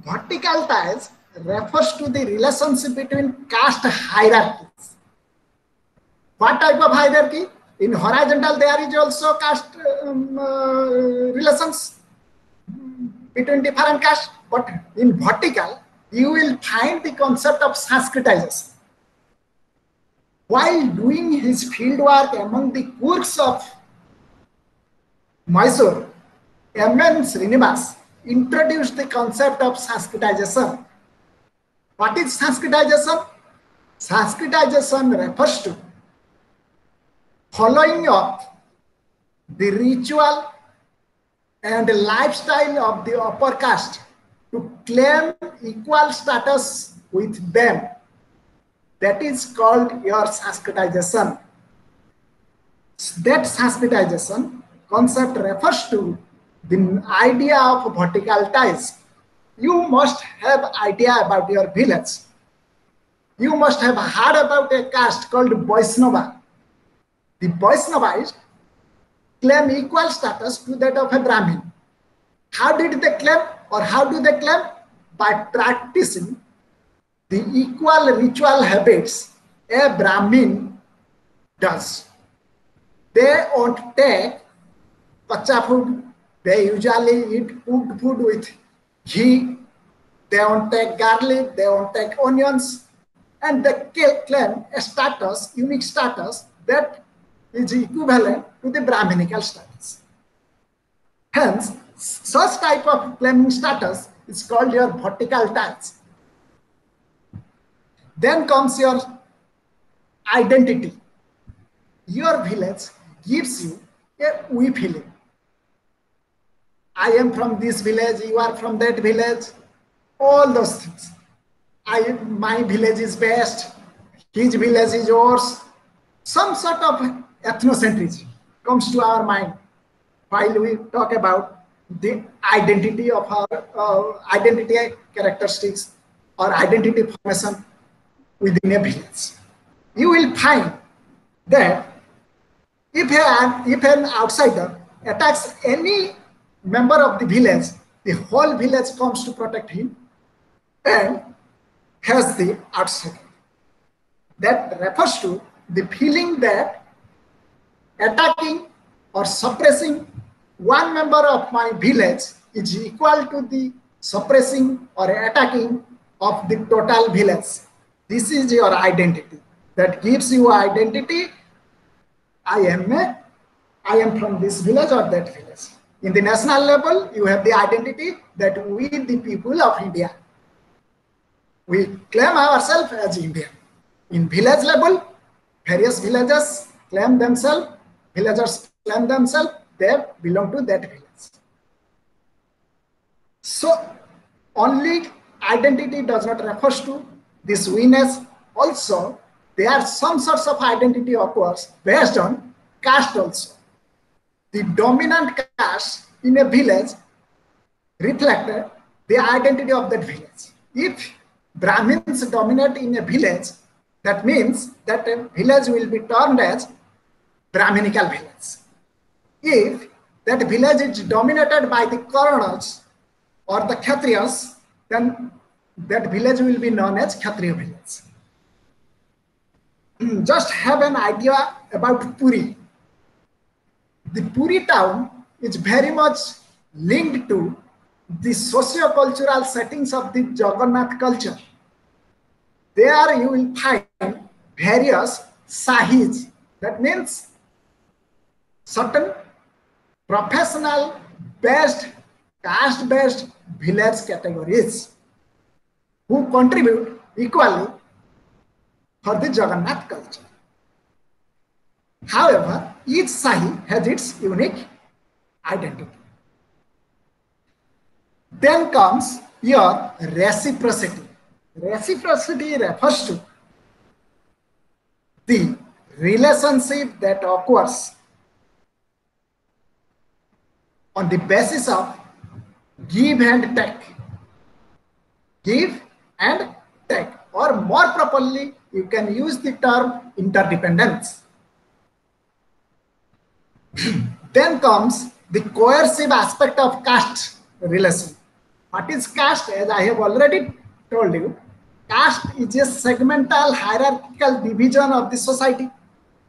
Vertical ties refers to the relationship between caste hierarchies. What type of hierarchy? In horizontal, there is also caste um, uh, relations between different castes, but in vertical, you will find the concept of Sanskritization. While doing his fieldwork among the Coorgs of Mysore, M.N. Srinivas introduced the concept of Sanskritization. What is Sanskritization? Sanskritization refers to following up the ritual and lifestyle of the upper caste to claim equal status with them. That is called your Sanskritization. That Sanskritization concept refers to the idea of vertical ties. You must have idea about your village. You must have heard about a caste called Vaishnava. The Vaishnavas claim equal status to that of a Brahmin. How did they claim or how do they claim? By practicing the equal ritual habits a Brahmin does. They won't take kacha food, they usually eat cooked food with ghee. They don't take garlic, they don't take onions, and they claim a status, unique status that is equivalent to the Brahminical status. Hence, such type of claiming status is called your vertical ties. Then comes your identity. Your village gives you a we feeling. I am from this village, you are from that village, all those things. I, my village is best, his village is yours. Some sort of ethnocentrism comes to our mind while we talk about the identity of our uh, identity characteristics or identity formation within a village. You will find that if, a, if an outsider attacks any member of the village, the whole village comes to protect him and has the outsider. That refers to the feeling that attacking or suppressing one member of my village is equal to the suppressing or attacking of the total village. This is your identity. that gives you identity. I am a, I am from this village or that village. In the national level, you have the identity that we, the people of India, we claim ourselves as Indian. In village level, various villages claim themselves, villagers claim themselves, they belong to that village. So only identity does not refer to this we-ness. Also, there are some sorts of identity occurs based on caste also. The dominant caste in a village reflected the identity of that village. If Brahmins dominate in a village, that means that a village will be termed as Brahminical village. If that village is dominated by the Karnas or the Kshatriyas, then that village will be known as Kshatriya village. Hmm, just have an idea about Puri. The Puri town is very much linked to the socio-cultural settings of the Jagannath culture. There you will find various sahis. That means certain professional based, caste based village categories who contribute equally for the Jagannath culture. However, each sahi has its unique identity. Then comes your reciprocity. Reciprocity refers to the relationship that occurs on the basis of give and take. Give and take, or more properly, you can use the term interdependence. Then comes the coercive aspect of caste relation. What is caste? As I have already told you, caste is a segmental hierarchical division of the society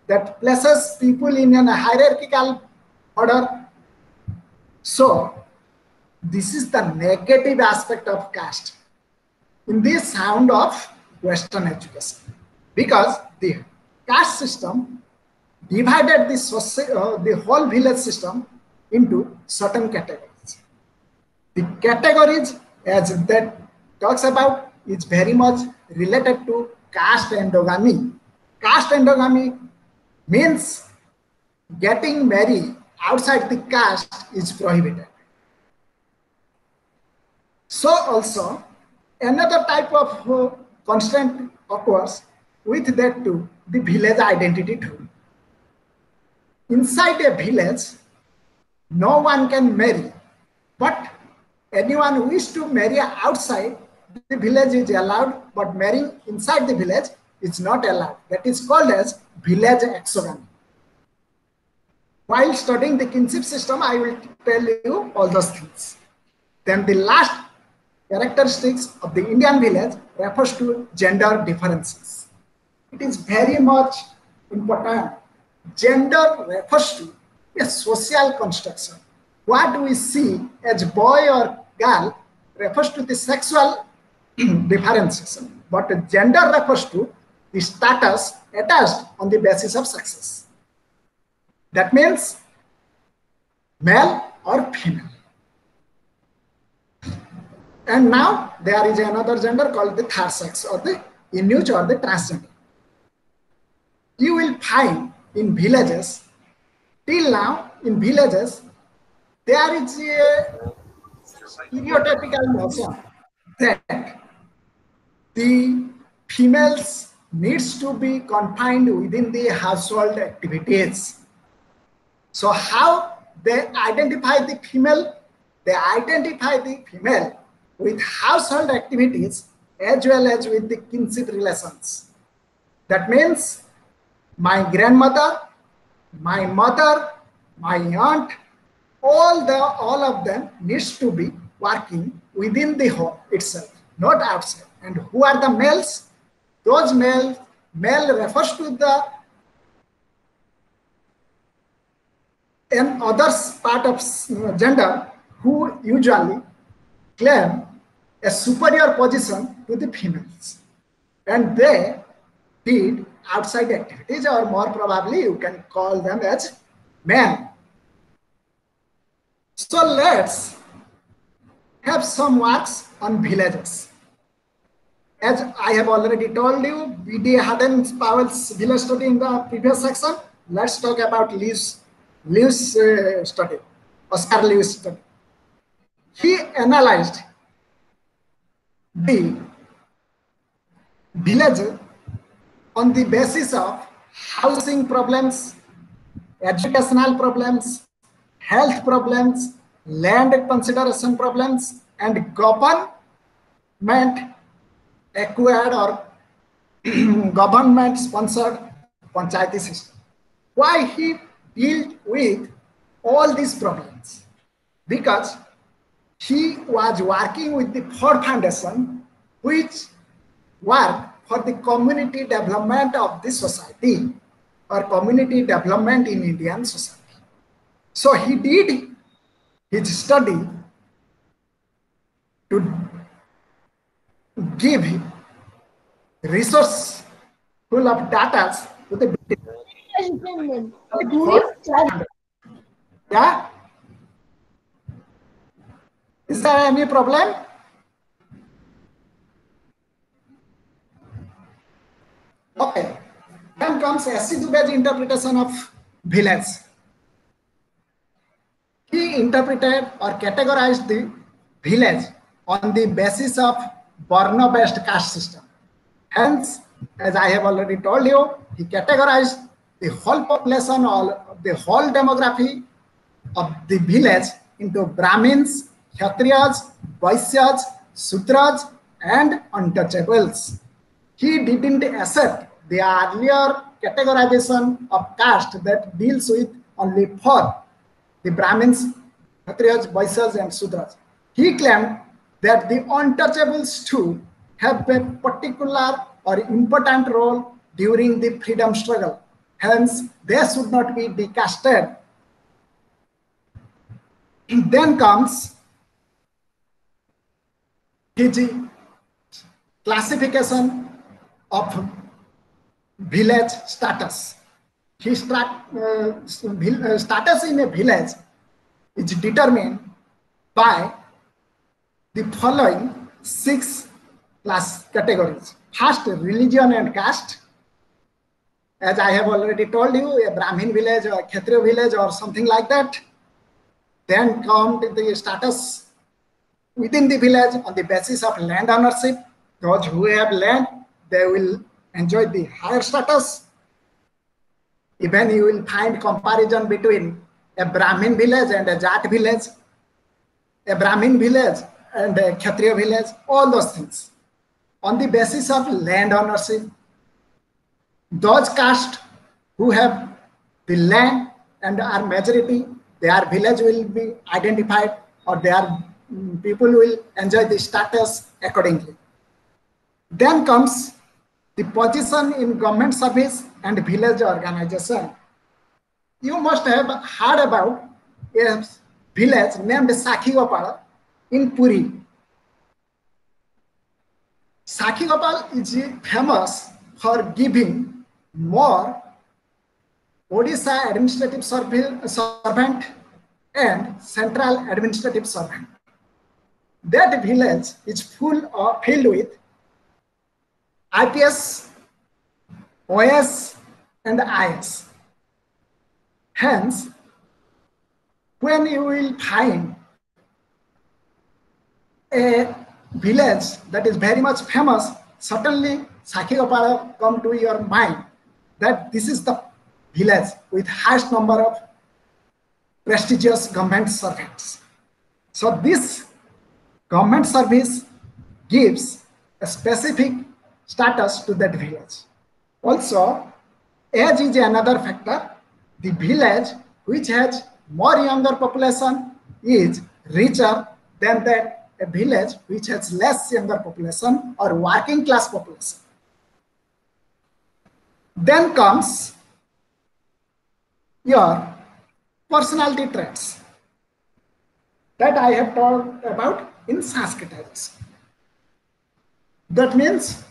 that places people in a hierarchical order. So, this is the negative aspect of caste in the sound of Western education because the caste system divided the, uh, the whole village system into certain categories. The categories as that talks about is very much related to caste endogamy. Caste endogamy means getting married outside the caste is prohibited. So also another type of uh, constraint occurs with that too, the village identity too. Inside a village, no one can marry, but anyone who wish to marry outside the village is allowed, but marrying inside the village is not allowed. That is called as village exogamy. While studying the kinship system, I will tell you all those things. Then the last characteristics of the Indian village refers to gender differences. It is very much important. Gender refers to a social construction. What do we see as boy or girl refers to the sexual differences, but gender refers to the status attached on the basis of success. That means male or female. And now there is another gender called the third sex or the eunuch or the transgender. You will find in villages, till now in villages, there is a stereotypical notion that the females needs to be confined within the household activities. So how they identify the female? They identify the female with household activities as well as with the kinship relations. That means my grandmother, my mother, my aunt, all the all of them needs to be working within the home itself, not outside. And who are the males? Those males, male refers to the and others part of uh, gender who usually claim a superior position to the females. And they did outside activities or more probably you can call them as men. So let's have some works on villages. As I have already told you, B.D. Baden-Powell's village study in the previous section. Let's talk about Lewis, Lewis uh, study, Oscar Lewis study. He analyzed the village on the basis of housing problems, educational problems, health problems, land consideration problems, and government acquired or government sponsored panchayati system. Why he dealt with all these problems? Because he was working with the Ford Foundation, which worked for the community development of this society or community development in Indian society. So he did his study to give resource full of data to the yeah is there any problem okay then comes S.C. Dubé's interpretation of village he interpreted or categorized the village on the basis of Varna-based caste system. Hence, as I have already told you, he categorized the whole population or the whole demography of the village into Brahmins, Kshatriyas, Vaishyas, Sudras, and untouchables. He didn't accept the earlier categorization of caste that deals with only four, the Brahmins, Kshatriyas, Vaishyas, and Sudras. He claimed that the untouchables too have a particular or important role during the freedom struggle. Hence, they should not be decasted. Then comes his classification of village status. His uh, status in a village is determined by the following six class categories. First, religion and caste. As I have already told you, a Brahmin village or Kshatriya village or something like that. Then come the status within the village on the basis of land ownership. Those who have land, they will enjoy the higher status. Even you will find comparison between a Brahmin village and a Jat village, a Brahmin village and a Kshatriya village, all those things. On the basis of land ownership, those caste who have the land and are majority, their village will be identified or their people will enjoy the status accordingly. Then comes the position in government service and village organization. You must have heard about a village named Sakhigopala in Puri. Sakhigopal is famous for giving more Odisha administrative servant and central administrative servant. That village is full of filled with IPS, OS, and IS. Hence, when you will find a village that is very much famous, certainly Sakhigopala come to your mind that this is the village with highest number of prestigious government servants. So this government service gives a specific status to that village. Also, age is another factor. The village which has more younger population is richer than that a village which has less younger population or working class population. Then comes your personality traits that I have talked about in Sanskritization. That means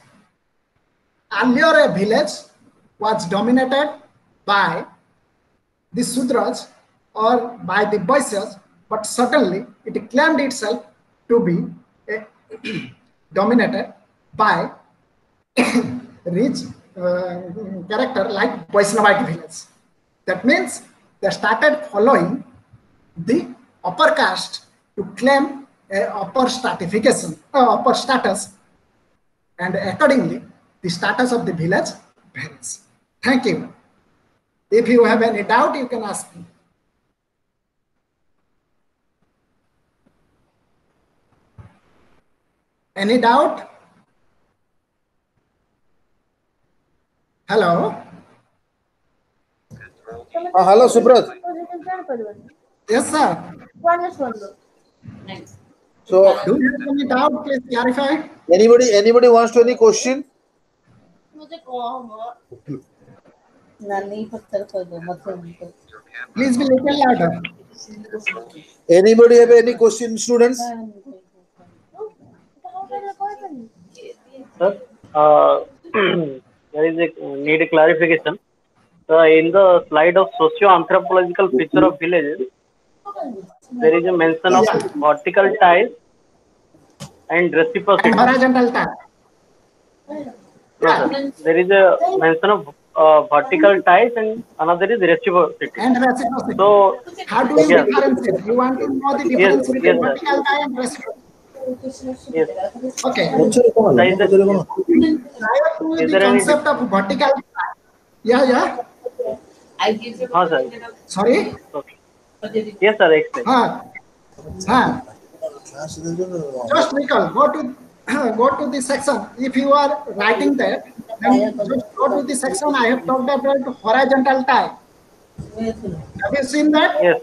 earlier a village was dominated by the Sudras or by the Vaishyas, but suddenly it claimed itself to be a dominated by rich uh, character like Vaishnavite village. That means they started following the upper caste to claim a upper stratification, uh, upper status, and accordingly, the status of the village varies. Thank you. If you have any doubt, you can ask me. Any doubt? Hello? Uh, hello, Subrat. Yes, sir. So, Do you have any doubt? Please clarify. anybody, anybody wants to any question? मुझे please be little louder anybody have any question students sir there is a need clarification so in the slide of socio anthropological feature of village there is a mention of vertical ties and reciprocity horizontal ties No, sir. There is a mention of uh, vertical ties and another is reciprocity. And reciprocity. So How do you Yes. differentiate? You want to know the difference yes, between yes, sir. vertical tie and reciprocity. yes, Okay. There is a- Is the there any- of vertical tie. Yeah, yeah. I give you हाँ, sir. Sorry. okay. Yes, sir. Explain. Huh. Huh. Just recall. Go to go to the section. If you are writing that, then just go to the section. I have talked about horizontal tie. Have you seen that? Yes.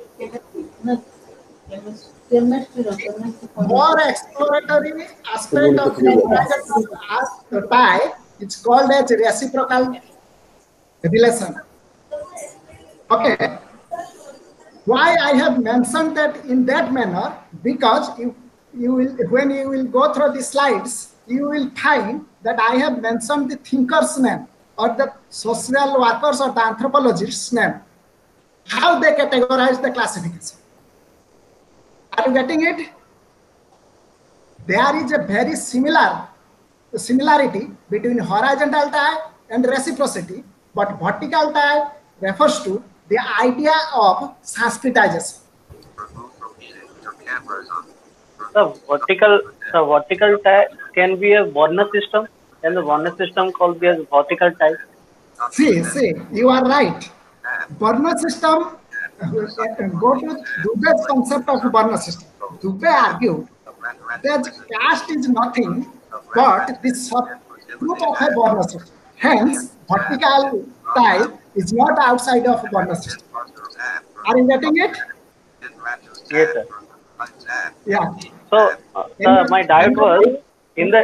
More exploratory aspect of the horizontal tie. It's called as reciprocal relation. Okay. Why I have mentioned that in that manner? Because you, you will, when you will go through the slides, you will find that I have mentioned the thinker's name or the social workers or the anthropologist's name. How they categorize the classification. Are you getting it? There is a very similar similarity between horizontal tie and reciprocity, but vertical tie refers to the idea of Sanskritization. The vertical, the vertical tie can be a Varna system, and the Varna system called be as vertical tie. See, see, you are right. Varna system, go to Dubey's concept of Varna system. Dubé argued that caste is nothing but the subgroup of a Varna system. Hence, vertical tie is not outside of Varna system. Are you getting it? Yes, sir. Yeah. So, uh, my doubt was in the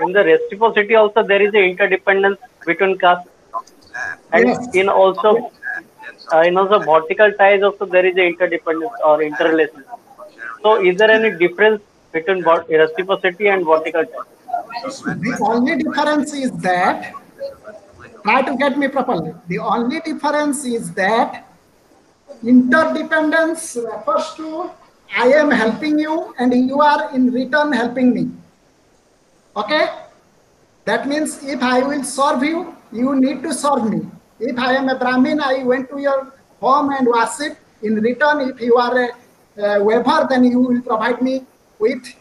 in the reciprocity also there is a interdependence between caste, and Yes. in also uh, in also vertical ties also there is a interdependence or interrelation. So, is there any difference between reciprocity and vertical tie? The only difference is that, try to get me properly. The only difference is that interdependence refers to I am helping you and you are in return helping me. Okay? That means if I will serve you, you need to serve me. If I am a Brahmin, I went to your home and worship. In return, if you are a, a weaver, then you will provide me with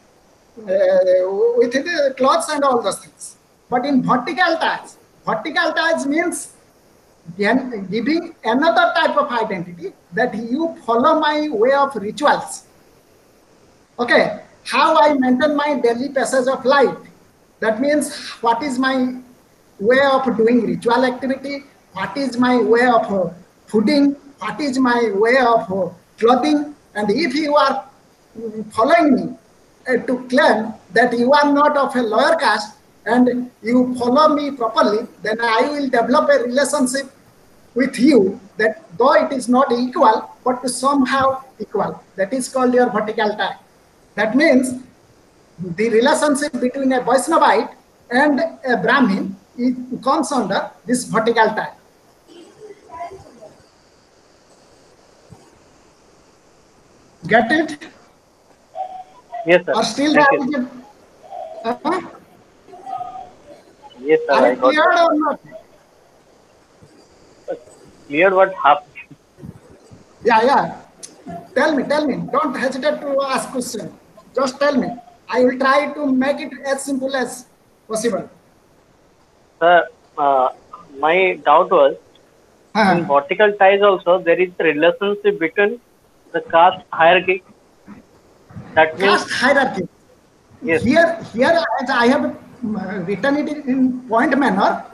uh, with the clothes and all those things. But in vertical ties, vertical ties means giving another type of identity that you follow my way of rituals. Okay, how I maintain my daily passage of life. That means what is my way of doing ritual activity, what is my way of uh, fooding, what is my way of uh, clothing. And if you are following me uh, to claim that you are not of a lower caste and you follow me properly, then I will develop a relationship with you that though it is not equal, but somehow equal. That is called your vertical tie. That means the relationship between a Vaishnavite and a Brahmin it comes under this vertical type. Get it? Yes, sir. Are still there? Uh -huh? Yes, sir. Are I got cleared it. or not? Uh, Clear what happened? Yeah, yeah. Tell me, tell me. Don't hesitate to ask questions. Just tell me. I will try to make it as simple as possible. Sir, uh, my doubt was in Uh, vertical ties also there is a relationship between the caste hierarchy. That means caste hierarchy. Yes. Here, here, as I have um, written it in point manner,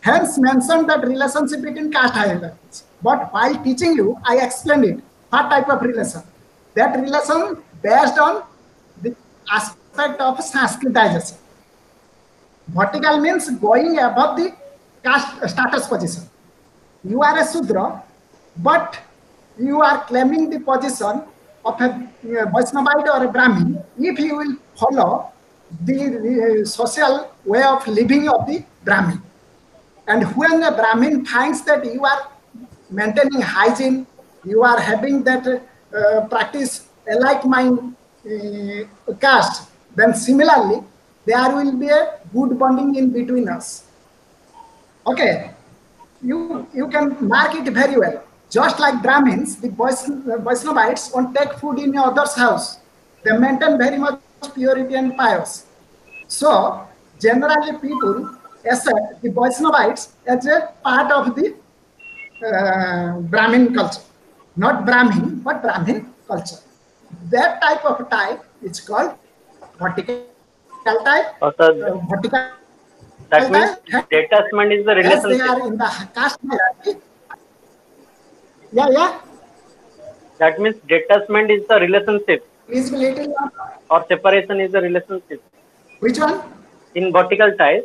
hence mentioned that relationship between caste hierarchies. But while teaching you, I explained it. What type of relation? That relation based on aspect of Sanskritization. Vertical means going above the caste status position. You are a Sudra, but you are claiming the position of a Vaishnavite or a Brahmin if you will follow the uh, social way of living of the Brahmin. And when a Brahmin finds that you are maintaining hygiene, you are having that uh, practice like mind uh, caste, then similarly, there will be a good bonding in between us. Okay, you you can mark it very well. Just like Brahmins, the Vaishn- Vaishnavites won't take food in your other's house. They maintain very much purity and pious. So generally, people accept the Vaishnavites as a part of the uh, Brahmin culture, not Brahmin, but Brahmin culture. That type of tie is called vertical tie. uh, sir, Uh, vertical that means detachment is the relationship. as they are in the caste hierarchy. Yeah, yeah. That means detachment is the relationship Please be or separation is the relationship. Which one? In vertical ties,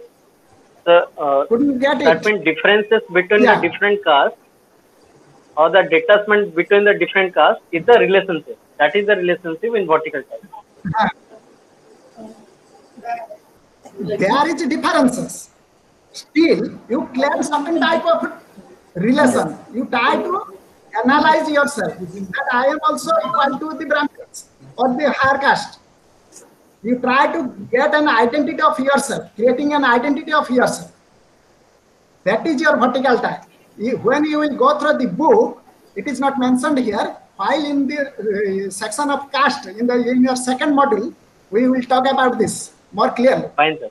the uh, Couldn't get that it. means differences between Yeah. the different castes or the detachment between the different castes is the relationship. That is the relationship in vertical ties. There is differences. Still, you claim certain type of relation. You try to analyze yourself that I am also equal to the Brahmins or the higher caste. You try to get an identity of yourself, creating an identity of yourself. That is your vertical type. When you will go through the book, it is not mentioned here. While in the uh, section of caste, in the in your second module, we will talk about this more clearly. Fine, sir.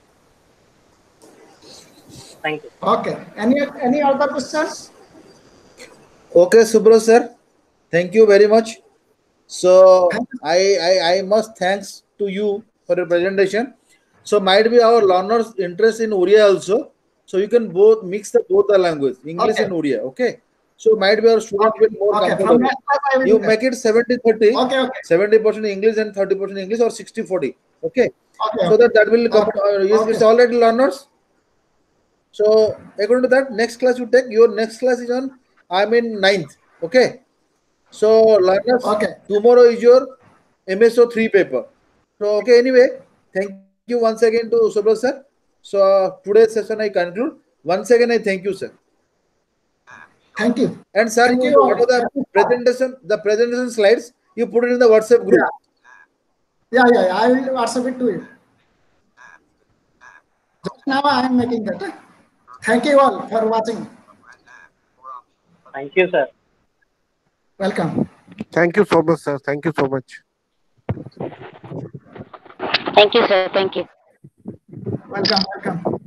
Thank you. Okay. Any any other questions? Okay, Subro sir. Thank you very much. So I, I I must thanks to you for your presentation. So might be our learners interest in Oriya also. So you can both mix the both the language, English Okay. and Oriya. Okay. So might be our student will more Okay. Comfortable. class You make it 70 30, Okay. Okay. 70% English and 30% English or 60 40. Okay. Okay. So that that will come. Okay. Uh, yes, It's already learners. So according to that, next class you take your next class is on. I'm in ninth. Okay. So learners, Okay. tomorrow is your MSO three paper. So okay. Anyway, thank you once again to Subra sir. So today's session I conclude. Once again, I thank you, sir. Thank you. And sir, Thank you you. what are the presentation, the presentation slides, you put it in the WhatsApp group. Yeah. Yeah. Yeah. I will WhatsApp it to you. Just now I am making that. Thank you all for watching. Thank you, sir. Welcome. Thank you so much, sir. Thank you so much. Thank you, sir. Thank you. Welcome. Welcome.